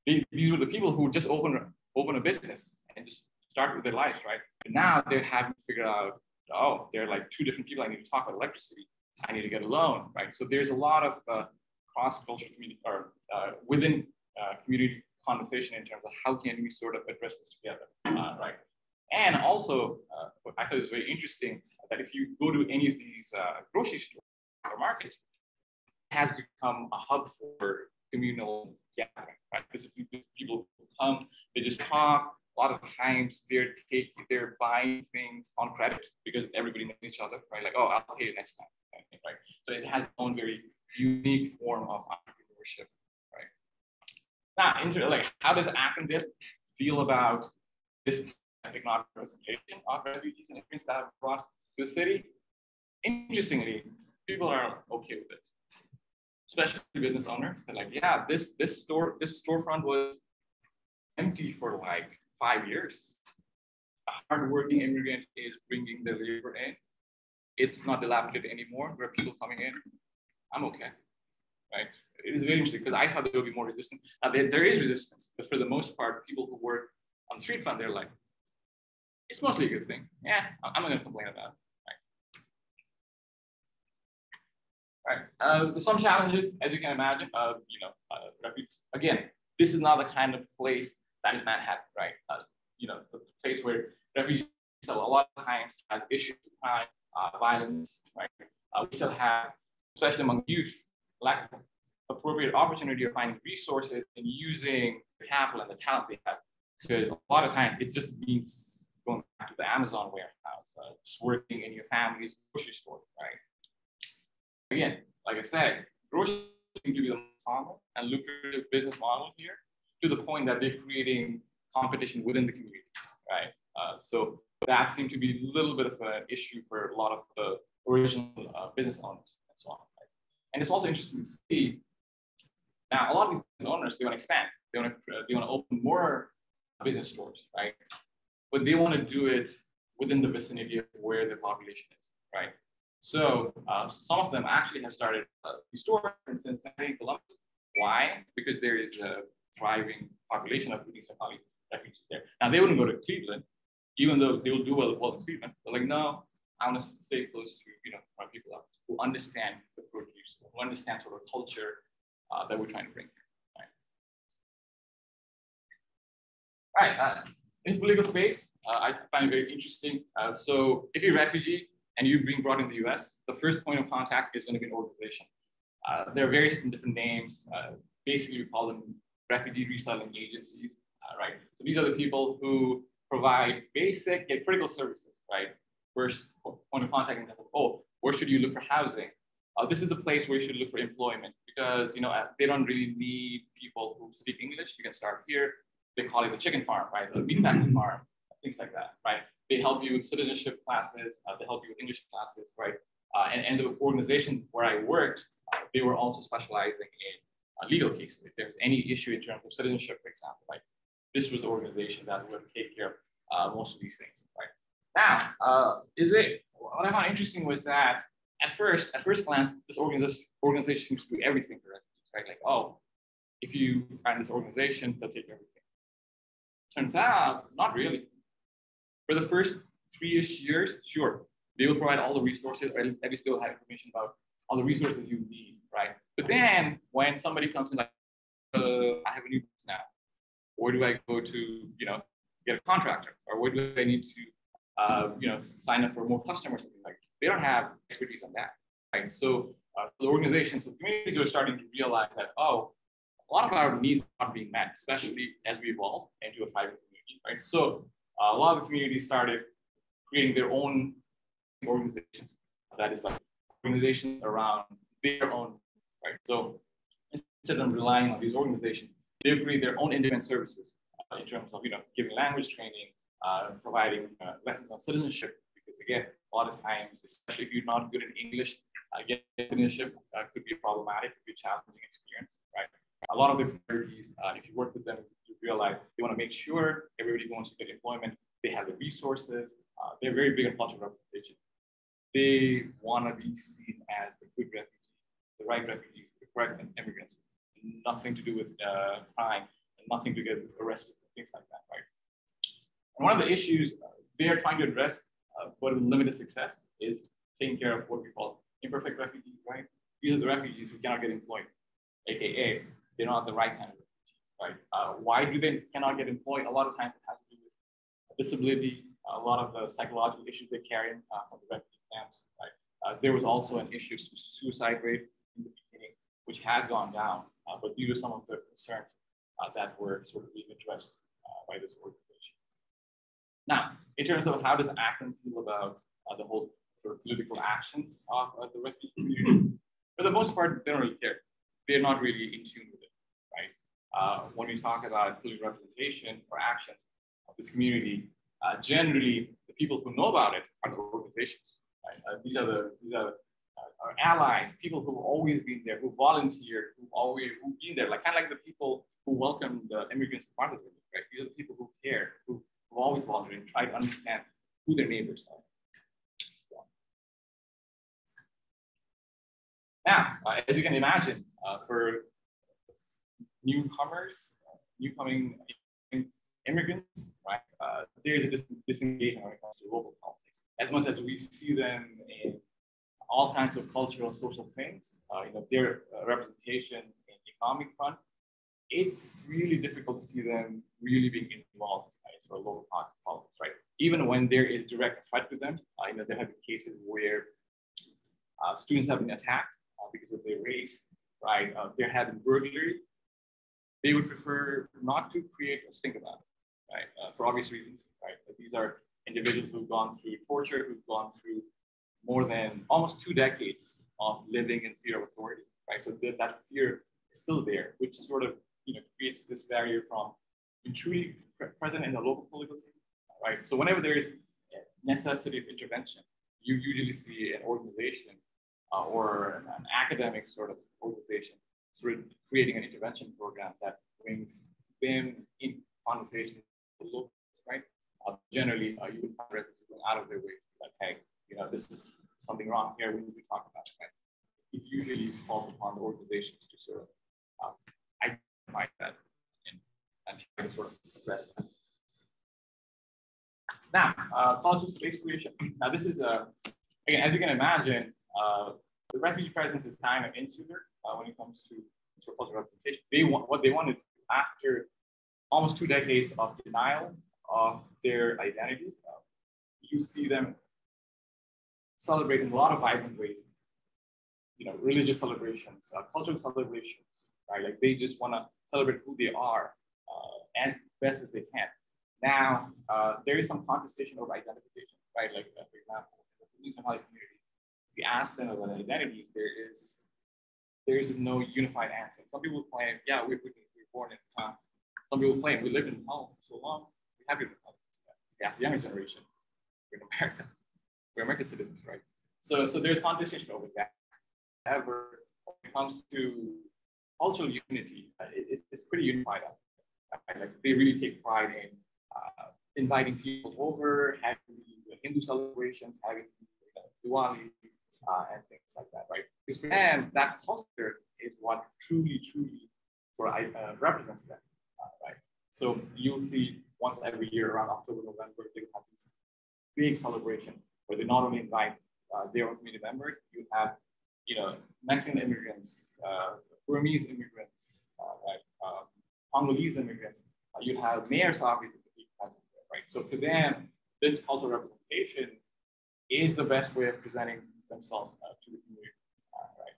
They, these were the people who just open open a business and just start with their lives, right? But now they're having to figure out, oh, they're like two different people. I need to talk about electricity. I need to get a loan, right? So there's a lot of uh, cross-cultural community or uh, within uh, community conversation in terms of how can we sort of address this together, uh, right? And also, uh, I thought it was very interesting that if you go to any of these uh, grocery stores or markets, it has become a hub for communal gathering, right? Because people who come, they just talk. A lot of times they're taking, they're buying things on credit because everybody knows each other, right? Like, oh, I'll pay you next time, right? So it has its own very unique form of entrepreneurship right? now, into like, how does Akron feel about this economic representation of refugees and immigrants that have brought to the city. Interestingly, people are okay with it, especially business owners. They're like, yeah, this this store this storefront was empty for like five years. A hardworking immigrant is bringing the labor in. It's not dilapidated anymore. There are people coming in. I'm okay, right? It is very interesting because I thought there would be more resistance. Uh, there, there is resistance, but for the most part, people who work on the street front, they're like, it's mostly a good thing. Yeah, I'm not going to complain about it. Right. Uh, some challenges, as you can imagine, uh, you know, uh, again, this is not the kind of place that is Manhattan, right? Uh, you know, the place where refugees a lot of times have issues with crime, uh, violence, right? Uh, we still have, especially among youth, lack of appropriate opportunity of finding resources and using the capital and the talent they have. Because a lot of times it just means going back to the Amazon warehouse, just working in your family's grocery store, right? Again, like I said, grocery seem to be the common and lucrative business model here to the point that they're creating competition within the community, right? Uh, so that seemed to be a little bit of an issue for a lot of the original uh, business owners and so on. Right? And it's also interesting to see now a lot of these business owners they want to expand, they want to they want to open more business stores, right? But they want to do it within the vicinity of where the population is, right? So uh, some of them actually have started uh, stores in Cincinnati, Columbus. Why? Because there is a thriving population of Bhutanese refugees there. Now they wouldn't go to Cleveland, even though they will do well, well in Cleveland. They're like, no, I want to stay close to you know my people who understand the produce, who understand sort of culture uh, that we're trying to bring. Right. All right. Uh, this political space, uh, I find it very interesting. Uh, so if you're a refugee and you're being brought in the US, the first point of contact is going to be an organization. Uh, there are various different names. Uh, basically, we call them refugee resettling agencies, uh, right? So these are the people who provide basic yet critical services, right? First point of contact of, oh, where should you look for housing? Uh, this is the place where you should look for employment because you know they don't really need people who speak English. You can start here. They call it the chicken farm, right? The meat packing farm, things like that, right? They help you with citizenship classes. Uh, they help you with English classes, right? Uh, and, and the organization where I worked, uh, they were also specializing in uh, legal cases. If there's any issue in terms of citizenship, for example, like This was the organization that would take care of uh, most of these things, right? Now, is it, what I found interesting was that at first, at first glance, this organization, seems to do everything for refugees, right? Like, oh, if you in this organization, they'll take everything. Turns out, not really. For the first three-ish years, sure, they will provide all the resources, or at least they'll have information about all the resources you need, right? But then when somebody comes in like, uh, I have a new business now, where do I go to, you know, get a contractor, or where do I need to, uh, you know, sign up for more customers, something like they don't have expertise on that, right? So uh, the organizations, the communities are starting to realize that, oh, a lot of our needs are being met, especially as we evolve into a private community, right? So a lot of the communities started creating their own organizations. That is like organizations around their own, right? So instead of relying on these organizations, they create their own independent services uh, in terms of, you know, giving language training, uh, providing uh, lessons on citizenship, because again, a lot of times, especially if you're not good in English, uh, getting citizenship uh, could be problematic, could be a challenging experience, right? A lot of the communities, uh, if you work with them, realize they want to make sure everybody wants to get employment, they have the resources, uh, they're very big on cultural representation. They want to be seen as the good refugees, the right refugees, the correct immigrants, nothing to do with uh, crime, and nothing to get arrested, things like that, right? And one of the issues uh, they are trying to address uh, but with limited success is taking care of what we call imperfect refugees, right? These are the refugees who cannot get employed, AKA they're not have the right kind of refugee, right? Uh, why do they cannot get employed? A lot of times it has to do with disability, a lot of the psychological issues they carry uh, from the refugee camps, right? Uh, there was also an issue suicide rate in the beginning, which has gone down, uh, but due to some of the concerns uh, that were sort of being addressed by this organization. Now, in terms of how does Akron feel about uh, the whole sort of political actions of uh, the refugee community, for the most part, they don't really care. They're not really in tune with it? Uh, when we talk about political representation or actions of this community, uh, generally the people who know about it are the organizations. Right? Uh, these are the these are uh, our allies, people who've always been there, who volunteered, who always who've been there, like kind of like the people who welcome the immigrants to Martha's Vineyard, right? These are the people who care, who, who always volunteer and try to understand who their neighbors are. Now, uh, as you can imagine, uh, for newcomers, newcoming immigrants, right, uh, there is a dis disengagement when it comes to local politics. As much as we see them in all kinds of cultural social things, uh, you know, their uh, representation in economic front, it's really difficult to see them really being involved in sort of local politics, right? Even when there is direct threat to them, uh, you know, there have been cases where uh, students have been attacked uh, because of their race, right? There have been burglary. They would prefer not to create a stink about it, right? Uh, for obvious reasons, right? But these are individuals who've gone through torture, who've gone through more than almost two decades of living in fear of authority, right? So that, that fear is still there, which sort of you know creates this barrier from being truly present in the local political scene, right? So whenever there is a necessity of intervention, you usually see an organization uh, or an academic sort of organization of creating an intervention program that brings them in conversation with locals, right? Uh, generally, uh, you would find residents going out of their way, like, hey, you know, this is something wrong here, we need to talk about it, right? It usually falls upon the organizations to sort of uh, identify that and, and try to sort of address that. Now, uh, cultural space creation. Now, this is a, again, as you can imagine, uh, the refugee presence is kind of insular uh, when it comes to cultural representation. They want what they wanted after almost two decades of denial of their identities. Uh, you see them celebrate in a lot of vibrant ways. You know, religious celebrations, uh, cultural celebrations, right? Like they just want to celebrate who they are uh, as best as they can. Now, uh, there is some contestation over identification, right? Like, uh, for example, in the Muslim community, we ask them about identities, there is there is no unified answer. Some people claim, yeah, we, we, we were born in. Some people claim we lived in home for so long, we have. We ask the younger generation, we're in America, we're American citizens, right? So, so there's contestation over that. However, when it comes to cultural unity, uh, it, it's, it's pretty unified. Like they really take pride in uh, inviting people over, having these Hindu celebrations, having Diwali, uh, and things like that, right? Because for them, that culture is what truly, truly for uh, represents them, uh, right? So you'll see once every year around October, November, they have this big celebration where they not only invite uh, their own community members, you have, you know, Mexican immigrants, uh, Burmese immigrants, right, um, Congolese immigrants. you have mayors obviously present there, right? So for them, this cultural representation is the best way of presenting themselves to the community, uh, right?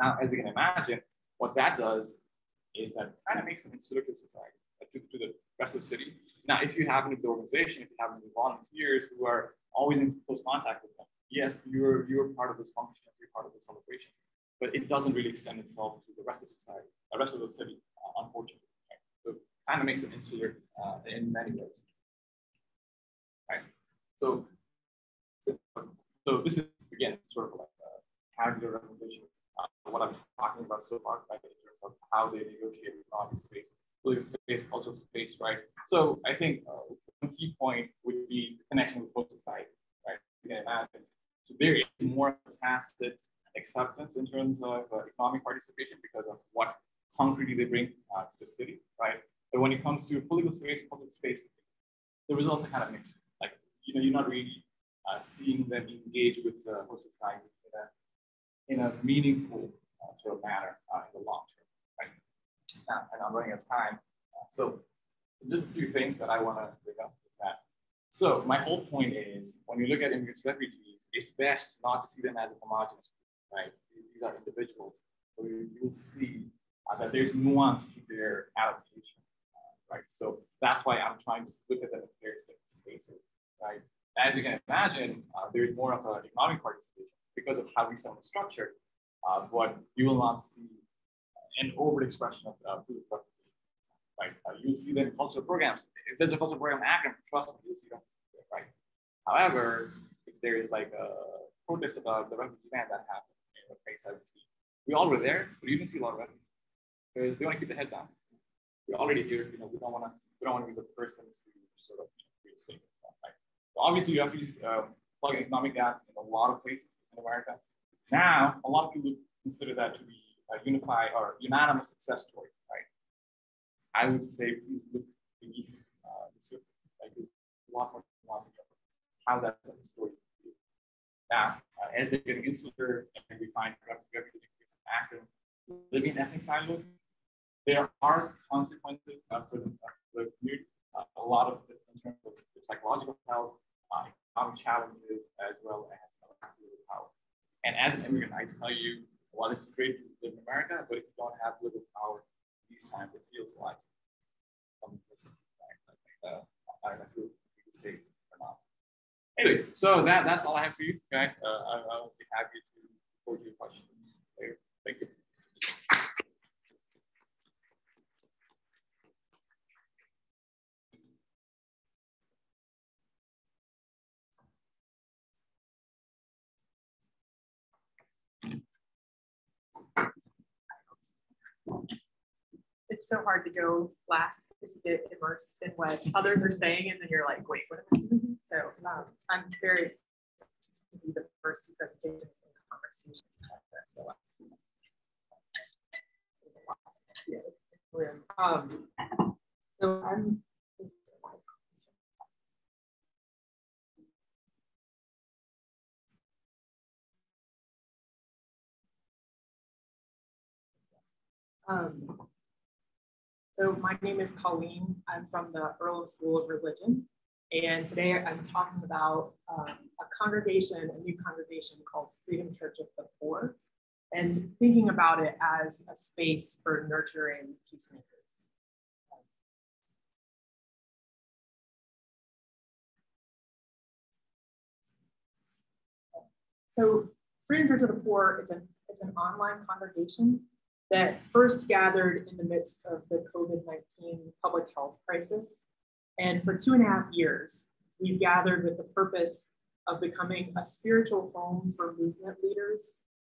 Now, as you can imagine, what that does is that kind of makes them insular to society, to, to the rest of the city. Now, if you happen to the organization, if you to be volunteers who are always in close contact with them, yes, you're you're part of those functions, you're part of those celebrations, but it doesn't really extend itself to the rest of society, the rest of the city, uh, unfortunately. Right? So kind of makes it insular uh, in many ways. Right. So, so this is again, sort of like a calendar representation uh, what I'm talking about so far, right, in terms of how they negotiate economic space, political space, cultural space, right? So I think uh, one key point would be the connection with both society, right? You can imagine. So there is more tacit acceptance in terms of uh, economic participation because of what concretely they bring uh, to the city, right? But when it comes to political space, public space, the results are kind of mixed. Like, you know, you're not really uh, seeing them engage with the host society in a, in a meaningful uh, sort of manner uh, in the long term. Right? Now, and I'm running out of time. Uh, so just a few things that I want to bring up is that. So my whole point is when you look at immigrants, refugees, it's best not to see them as a homogenous group, right? These are individuals. So you, will see uh, that there's nuance to their adaptation, right? So that's why I'm trying to look at them in different spaces, right? As you can imagine, uh, there's more of an economic participation because of how we sell the structure, uh, but you will not see an overexpression of uh, right? Uh, you see them in cultural programs. If there's a cultural program Akron, trust me, you'll see them, right? However, if there is like a protest about the refugee ban that happened in 2017, we all were there, but you didn't see a lot of refugees because they want to keep the head down. We're already here, you know, we don't want to, we don't want to be the person to sort of you right? So obviously, refugees uh, plug economic gap in a lot of places in America. Now, a lot of people consider that to be a unified or unanimous success story, right? I would say please look beneath the surface. Like there's a lot more nuance how that story is. Now, uh, as they get insular and we find refugees active living in ethnic silos, there are consequences uh, for the, uh, the community. Uh, a lot of it in terms of psychological health, uh, economic challenges, as well as political power. And as an immigrant, I tell you, while it's great to live in America, but if you don't have political power, these times it feels like something missing. Uh, I don't know you say or not. Anyway, so that, that's all I have for you guys. Uh, I, I'll be happy to forward your questions later. Thank you. It's so hard to go last because you get immersed in what others are saying, and then you're like, wait, what am I doing? So um, I'm very excited to see the first two presentations and conversations. Um, so I'm Um, so my name is Colleen. I'm from the Earlham School of Religion. And today I'm talking about um, a congregation, a new congregation called Freedom Church of the Poor, and thinking about it as a space for nurturing peacemakers. So Freedom Church of the Poor, it's an, it's an online congregation that first gathered in the midst of the COVID-19 public health crisis. And for two and a half years, we've gathered with the purpose of becoming a spiritual home for movement leaders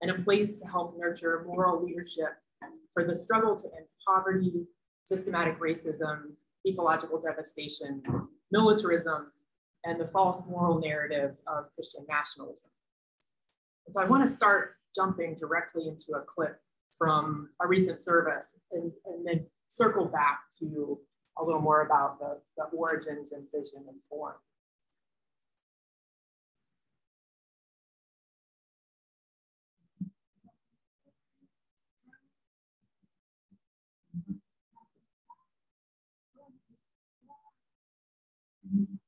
and a place to help nurture moral leadership for the struggle to end poverty, systematic racism, ecological devastation, militarism, and the false moral narrative of Christian nationalism. And so I want to start jumping directly into a clip from a recent service and, and then circle back to a little more about the, the origins and vision and form. Mm -hmm.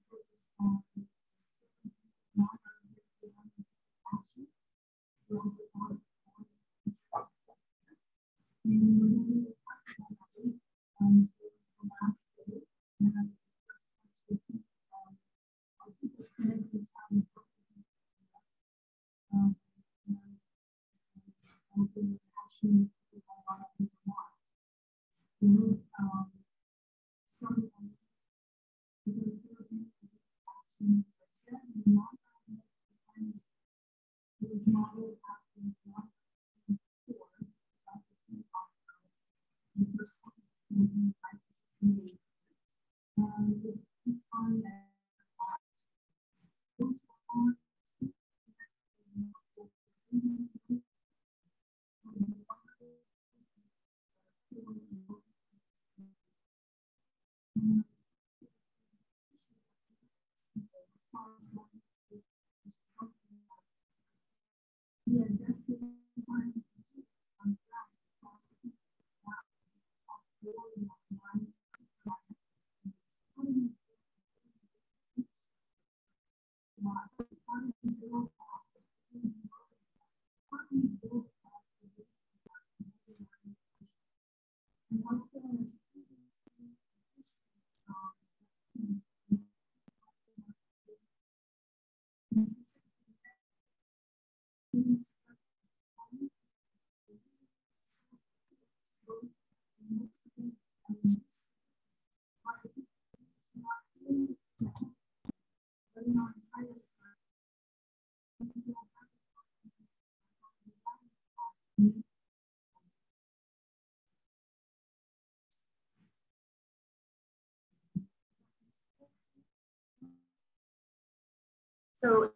Yeah, that's.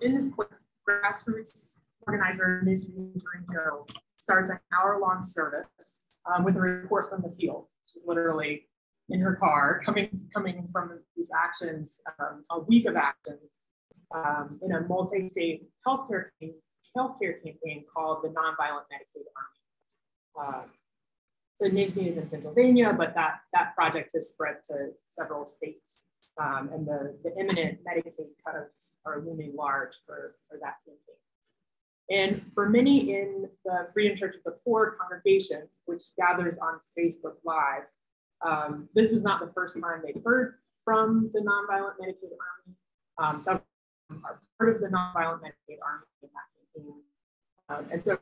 In this clip, grassroots organizer Ms. Joe starts an hour-long service um, with a report from the field. She's literally in her car coming coming from these actions, um, a week of action um, in a multi-state healthcare healthcare campaign called the Nonviolent Medicaid Army. Um, so Nijmie is in Pennsylvania, but that, that project has spread to several states. Um, and the, the imminent Medicaid cuts are looming large for, for that campaign. And for many in the Freedom Church of the Poor congregation, which gathers on Facebook Live, um, this was not the first time they've heard from the Nonviolent Medicaid Army. Um, some are part of the Nonviolent Medicaid Army in that campaign. Um, and so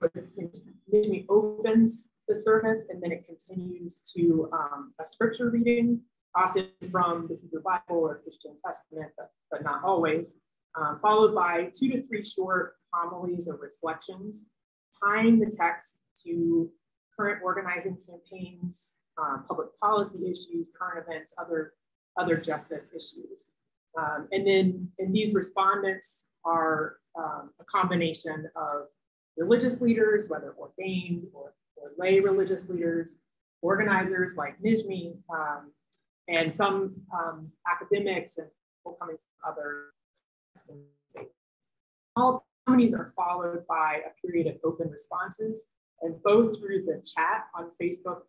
it opens the service and then it continues to um, a scripture reading often from the Hebrew Bible or Christian Testament, but, but not always, um, followed by two to three short homilies or reflections, tying the text to current organizing campaigns, um, public policy issues, current events, other, other justice issues. Um, and then and these respondents are um, a combination of religious leaders, whether ordained or, or lay religious leaders, organizers like Nijmie, um, and some um, academics and people coming from other all communities are followed by a period of open responses and both through the chat on Facebook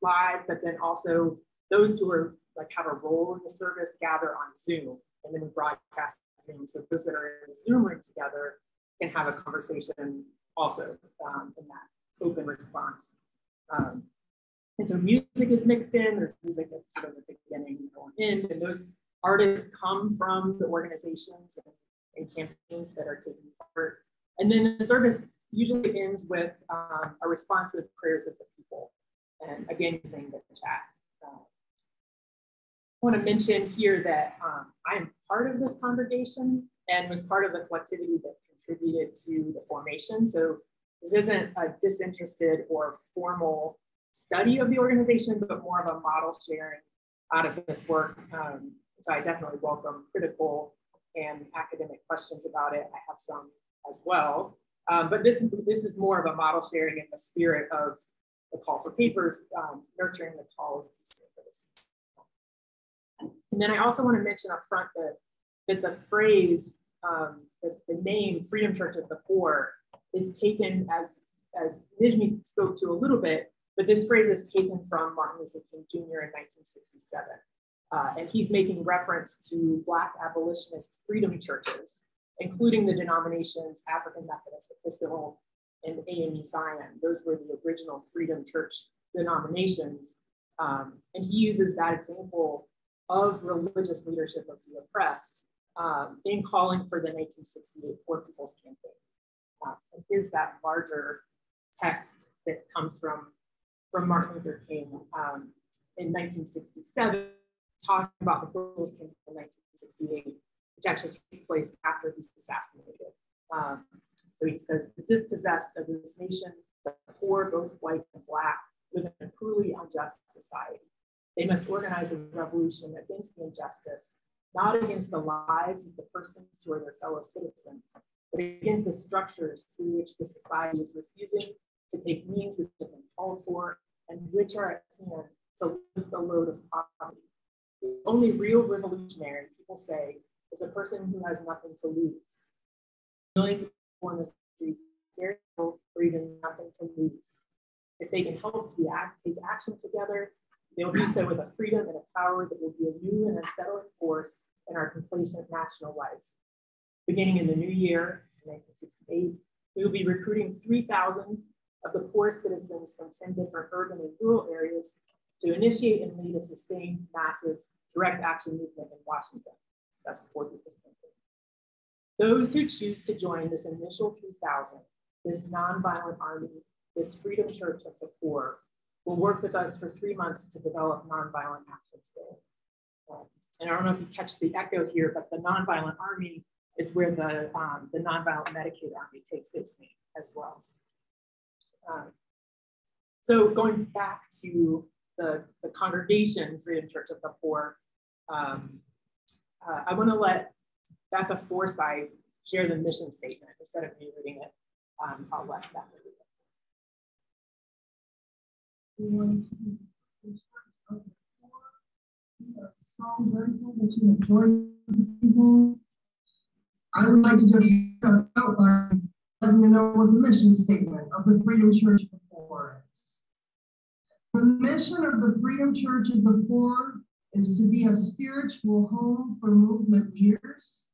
Live, but then also those who are like have a role in the service gather on Zoom and then we broadcast Zoom. So those that are in the Zoom room together can have a conversation also um, in that open response. Um, and so music is mixed in, there's music at sort of the beginning and end, and those artists come from the organizations and, and, campaigns that are taking part. And then the service usually ends with um, a responsive prayers of the people. And again, using the chat. Uh, I want to mention here that um, I am part of this congregation and was part of the collectivity that contributed to the formation. So this isn't a disinterested or formal study of the organization, but more of a model sharing out of this work. Um, so I definitely welcome critical and academic questions about it. I have some as well. Um, but this, this is more of a model sharing in the spirit of the call for papers, um, nurturing the call of peace And then I also want to mention up front that, that the phrase, um, the, the name Freedom Church of the Poor is taken as, as Nijmie spoke to a little bit, but this phrase is taken from Martin Luther King Jr. in 1967. Uh, and he's making reference to Black abolitionist freedom churches, including the denominations African Methodist, Episcopal, and AME Zion. Those were the original freedom church denominations. Um, and he uses that example of religious leadership of the oppressed um, in calling for the 1968 Poor People's Campaign. Uh, and here's that larger text that comes from from Martin Luther King um, in 1967, talking about the People's Campaign in 1968, which actually takes place after he's assassinated. Um, so he says, the dispossessed of this nation, the poor, both white and black, live in a cruelly unjust society. They must organize a revolution against the injustice, not against the lives of the persons who are their fellow citizens, but against the structures through which the society is refusing to take means which have been called for and which are at hand to lift the load of poverty. The only real revolutionary, people say, is a person who has nothing to lose. Millions of people in the street very for even nothing to lose. If they can help to act, take action together, they'll do so with a freedom and a power that will be a new and unsettling force in our complacent national life. Beginning in the new year, 1968, we will be recruiting 3,000 of the poorest citizens from 10 different urban and rural areas to initiate and lead a sustained, massive, direct action movement in Washington. That's the fourth of. Those who choose to join this initial 3,000 this nonviolent army, this Freedom Church of the Poor, will work with us for three months to develop nonviolent action skills. Um, and I don't know if you catch the echo here, but the nonviolent army is where the, um, the nonviolent Medicaid army takes its name as well. Um, so going back to the, the congregation, Freedom Church of the Poor, um, uh, I want to let Becca Forsyth share the mission statement instead of me reading it. Um, I'll let Becca read it. That. I would like to just letting you know what the mission statement of the Freedom Church Poor is. The mission of the Freedom Church of the Poor is to be a spiritual home for movement leaders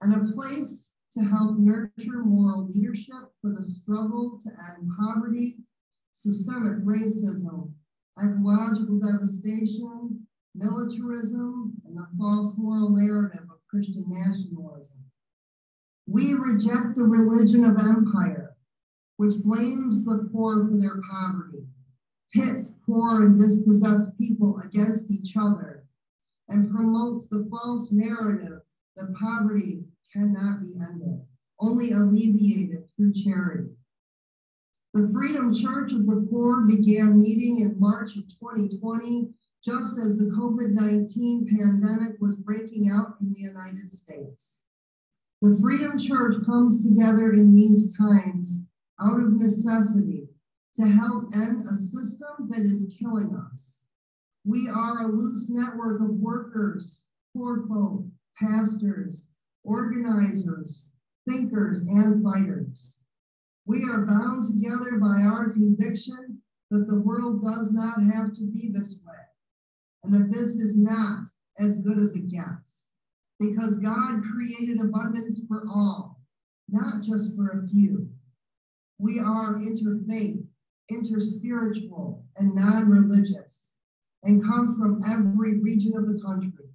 and a place to help nurture moral leadership for the struggle to end poverty, systemic racism, ecological devastation, militarism, and the false moral narrative of Christian nationalism. We reject the religion of empire, which blames the poor for their poverty, pits poor and dispossessed people against each other, and promotes the false narrative that poverty cannot be ended, only alleviated through charity. The Freedom Church of the Poor began meeting in March of 2020, just as the COVID 19 pandemic was breaking out in the United States. The Freedom Church comes together in these times out of necessity to help end a system that is killing us. We are a loose network of workers, poor folk, pastors, organizers, thinkers, and fighters. We are bound together by our conviction that the world does not have to be this way, and that this is not as good as it gets, because God created abundance for all, not just for a few. We are interfaith, interspiritual, and non religious, and come from every region of the country.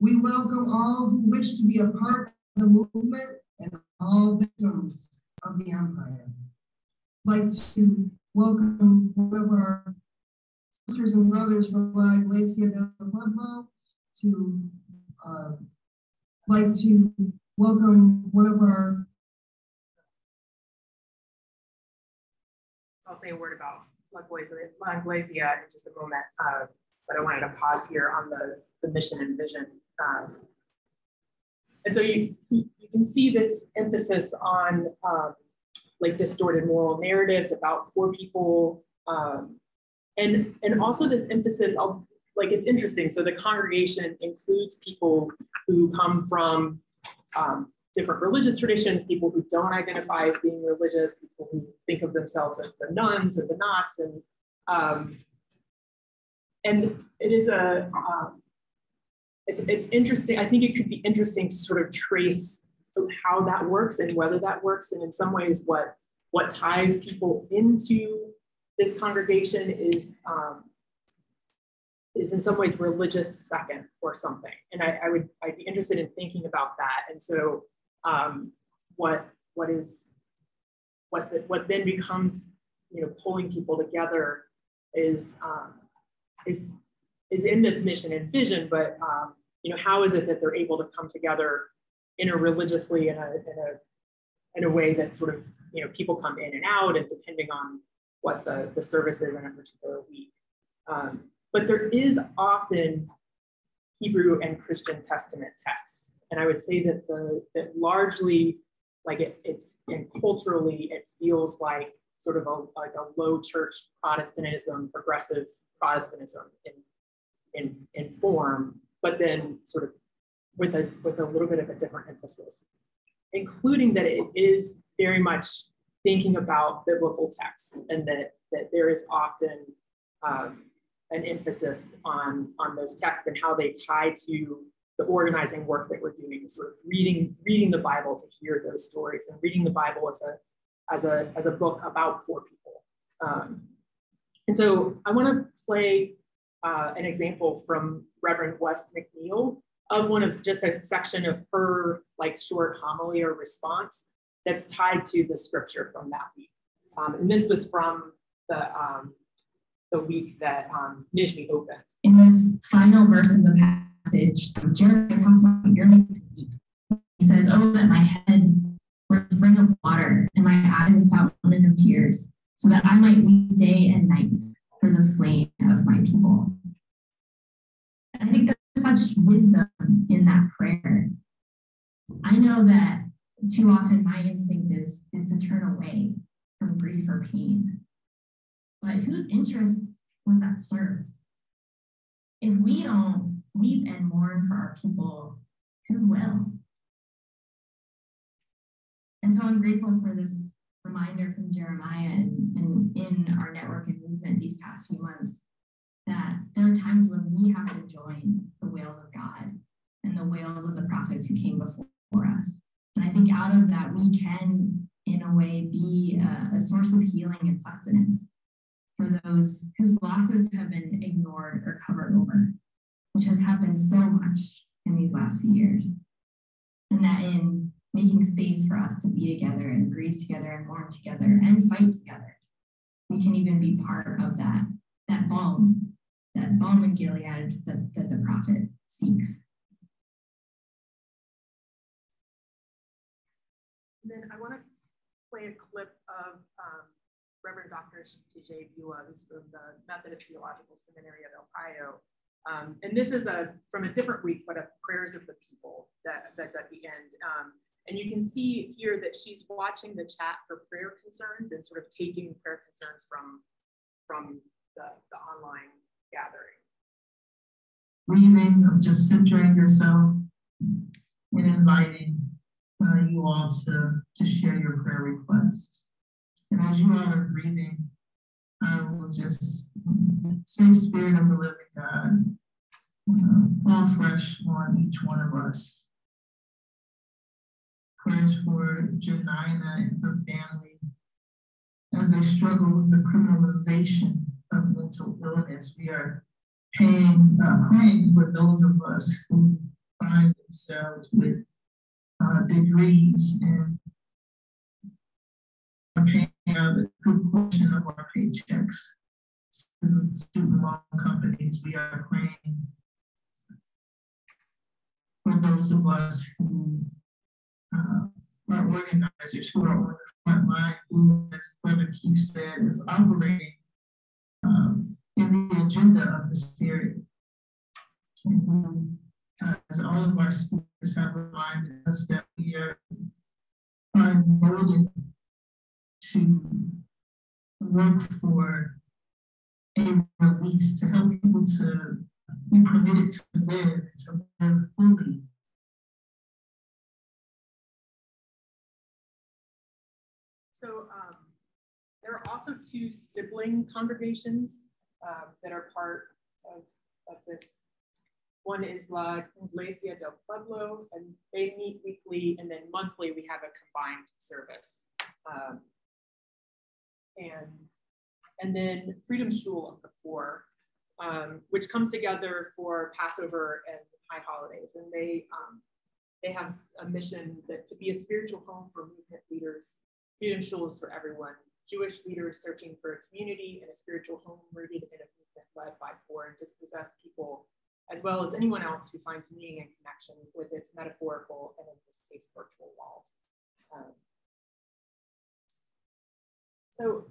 We welcome all who wish to be a part of the movement and all victims of the empire. I'd like to welcome one of our sisters and brothers from La Iglesia del Pueblo to uh, like to welcome one of our I'll say a word about La Iglesia in just a moment, uh, but I wanted to pause here on the, the mission and vision. Um, and so you, you can see this emphasis on um, like distorted moral narratives about poor people. Um, and, and also this emphasis, I'll, like it's interesting. So the congregation includes people who come from um, different religious traditions, people who don't identify as being religious, people who think of themselves as the nones or the knots. And, um, and it is a, um, it's, it's interesting. I think it could be interesting to sort of trace how that works and whether that works. And in some ways, what, what ties people into this congregation is, um, is in some ways religious second or something. And I, I, would, I'd be interested in thinking about that. And so um, what, what is, what, the, what then becomes, you know, pulling people together is, um, is, is in this mission and vision, but, um, you know, how is it that they're able to come together interreligiously in a, in a, in a way that sort of, you know, people come in and out and depending on what the, the service is in a particular week. Um, but there is often Hebrew and Christian Testament texts. And I would say that the that largely, like it, it's and culturally, it feels like sort of a like a low church Protestantism, progressive Protestantism in in, in form, but then sort of with a with a little bit of a different emphasis, including that it is very much thinking about biblical texts and that that there is often um, an emphasis on on those texts and how they tie to the organizing work that we're doing, sort of reading reading the Bible to hear those stories and reading the Bible as a as a as a book about poor people. Um, and so I want to play uh, an example from Reverend West McNeil of one of just a section of her like short homily or response that's tied to the scripture from that week. Um, and this was from the um, the week that um, Nijmie opened. In this final verse of the passage, Jeremiah talks about yearning to eat. He says, Oh, that my head were a spring of water and my eyes a fountain of tears, so that I might weep day and night for the slain of my people. I think there's such wisdom in that prayer. I know that too often my instinct is, is to turn away from grief or pain. But whose interests was that served? If we don't weep and mourn for our people, who will? And so I'm grateful for this reminder from Jeremiah and, and in our network and movement these past few months that there are times when we have to join the wails of God and the wails of the prophets who came before us. And I think out of that, we can, in a way, be a, a source of healing and sustenance for those whose losses have been ignored or covered over, which has happened so much in these last few years. And that in making space for us to be together and grieve together and mourn together and fight together, we can even be part of that, that balm, that balm in Gilead that, that the prophet seeks. And then I want to play a clip of um, Reverend Dr. Bua, who's from the Methodist Theological Seminary of Ohio. Um, and this is a from a different week, but a prayers of the people that, that's at the end. Um, and you can see here that she's watching the chat for prayer concerns and sort of taking prayer concerns from, from the, the online gathering. Breathing of just centering yourself and inviting uh, you all to, to share your prayer requests. And as you all are breathing, I will just say, Spirit of the living God, uh, fall fresh on each one of us. Prayers for Janina and her family as they struggle with the criminalization of mental illness. We are paying, uh, praying for those of us who find themselves with uh, degrees and paying out a good portion of our paychecks to student loan companies. We are praying for those of us who uh, are organizers, who are on the front line, who, as Brother Keith said, is operating um, in the agenda of the Spirit. And who, uh, as all of our speakers have reminded us that we are, are to work for a release to help people to be permitted to live, to live fully. So um, there are also two sibling congregations uh, that are part of, of this. One is La Iglesia del Pueblo, and they meet weekly, and then monthly we have a combined service. Um, and and then Freedom Shul of the Poor, um, which comes together for Passover and high holidays. And they um, they have a mission that to be a spiritual home for movement leaders. Freedom Shul is for everyone. Jewish leaders searching for a community and a spiritual home rooted in a movement led by poor and dispossessed people, as well as anyone else who finds meaning and connection with its metaphorical and in this case virtual walls. Um, so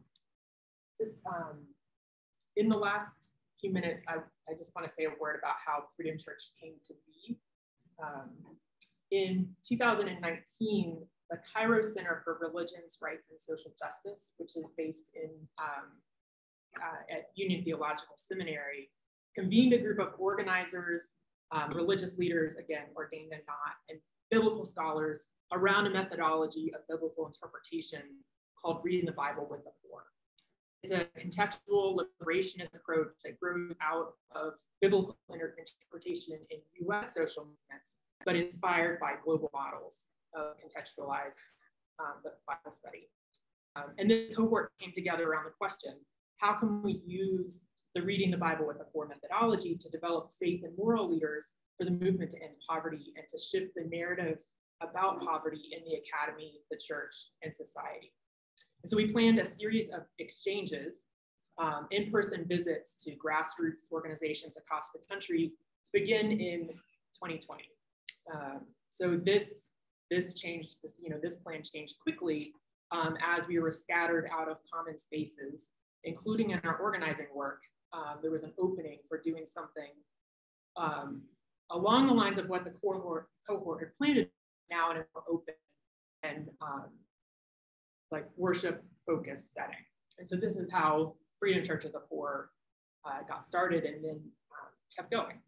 just um, in the last few minutes, I, I just want to say a word about how Freedom Church came to be. Um, in 2019, the Kairos Center for Religions, Rights, and Social Justice, which is based in um, uh, at Union Theological Seminary, convened a group of organizers, um, religious leaders, again, ordained and not, and biblical scholars around a methodology of biblical interpretation called Reading the Bible with the Poor. It's a contextual liberationist approach that grows out of biblical interpretation in US social movements, but inspired by global models of contextualized um, Bible study. Um, and this cohort came together around the question, how can we use the reading the Bible with the poor methodology to develop faith and moral leaders for the movement to end poverty and to shift the narrative about poverty in the academy, the church, and society. And so we planned a series of exchanges, um, in-person visits to grassroots organizations across the country to begin in 2020. Um, so this this changed, this, you know, this plan changed quickly um, as we were scattered out of common spaces, including in our organizing work. Um, there was an opening for doing something um, along the lines of what the cohort, cohort had planned now in a more open and um, like worship focused setting. And so this is how Freedom Church of the Poor uh, got started and then um, kept going.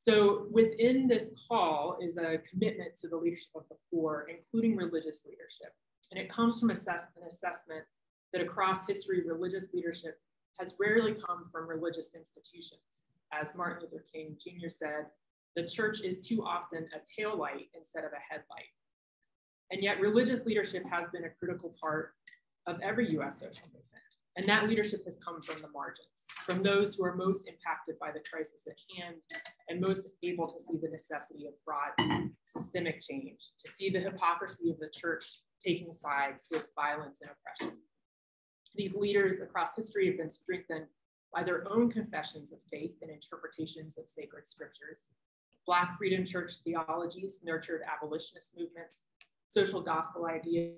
So within this call is a commitment to the leadership of the poor, including religious leadership. And it comes from assess an assessment that across history, religious leadership has rarely come from religious institutions. As Martin Luther King Jr. said, the church is too often a tail light instead of a headlight. And yet religious leadership has been a critical part of every US social movement. And that leadership has come from the margins, from those who are most impacted by the crisis at hand and most able to see the necessity of broad systemic change, to see the hypocrisy of the church taking sides with violence and oppression. These leaders across history have been strengthened by their own confessions of faith and interpretations of sacred scriptures. Black Freedom Church theologies nurtured abolitionist movements, social gospel ideas,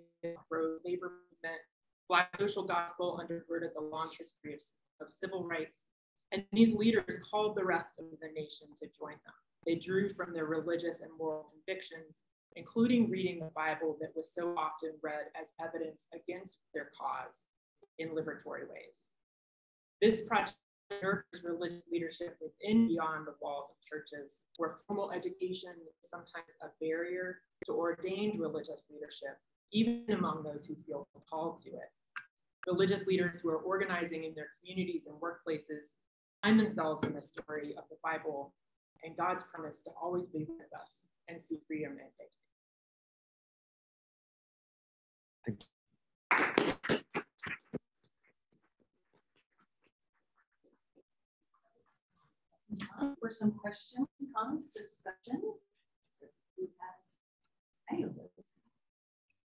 pro labor movement, Black social gospel undergirded the long history of, of civil rights, and these leaders called the rest of the nation to join them. They drew from their religious and moral convictions, including reading the Bible that was so often read as evidence against their cause in liberatory ways. This project nurtures religious leadership within beyond the walls of churches, where formal education is sometimes a barrier to ordained religious leadership, even among those who feel called to it religious leaders who are organizing in their communities and workplaces find themselves in the story of the Bible and God's promise to always be with us and see freedom and dignity. For some questions, comments, discussion. Who has?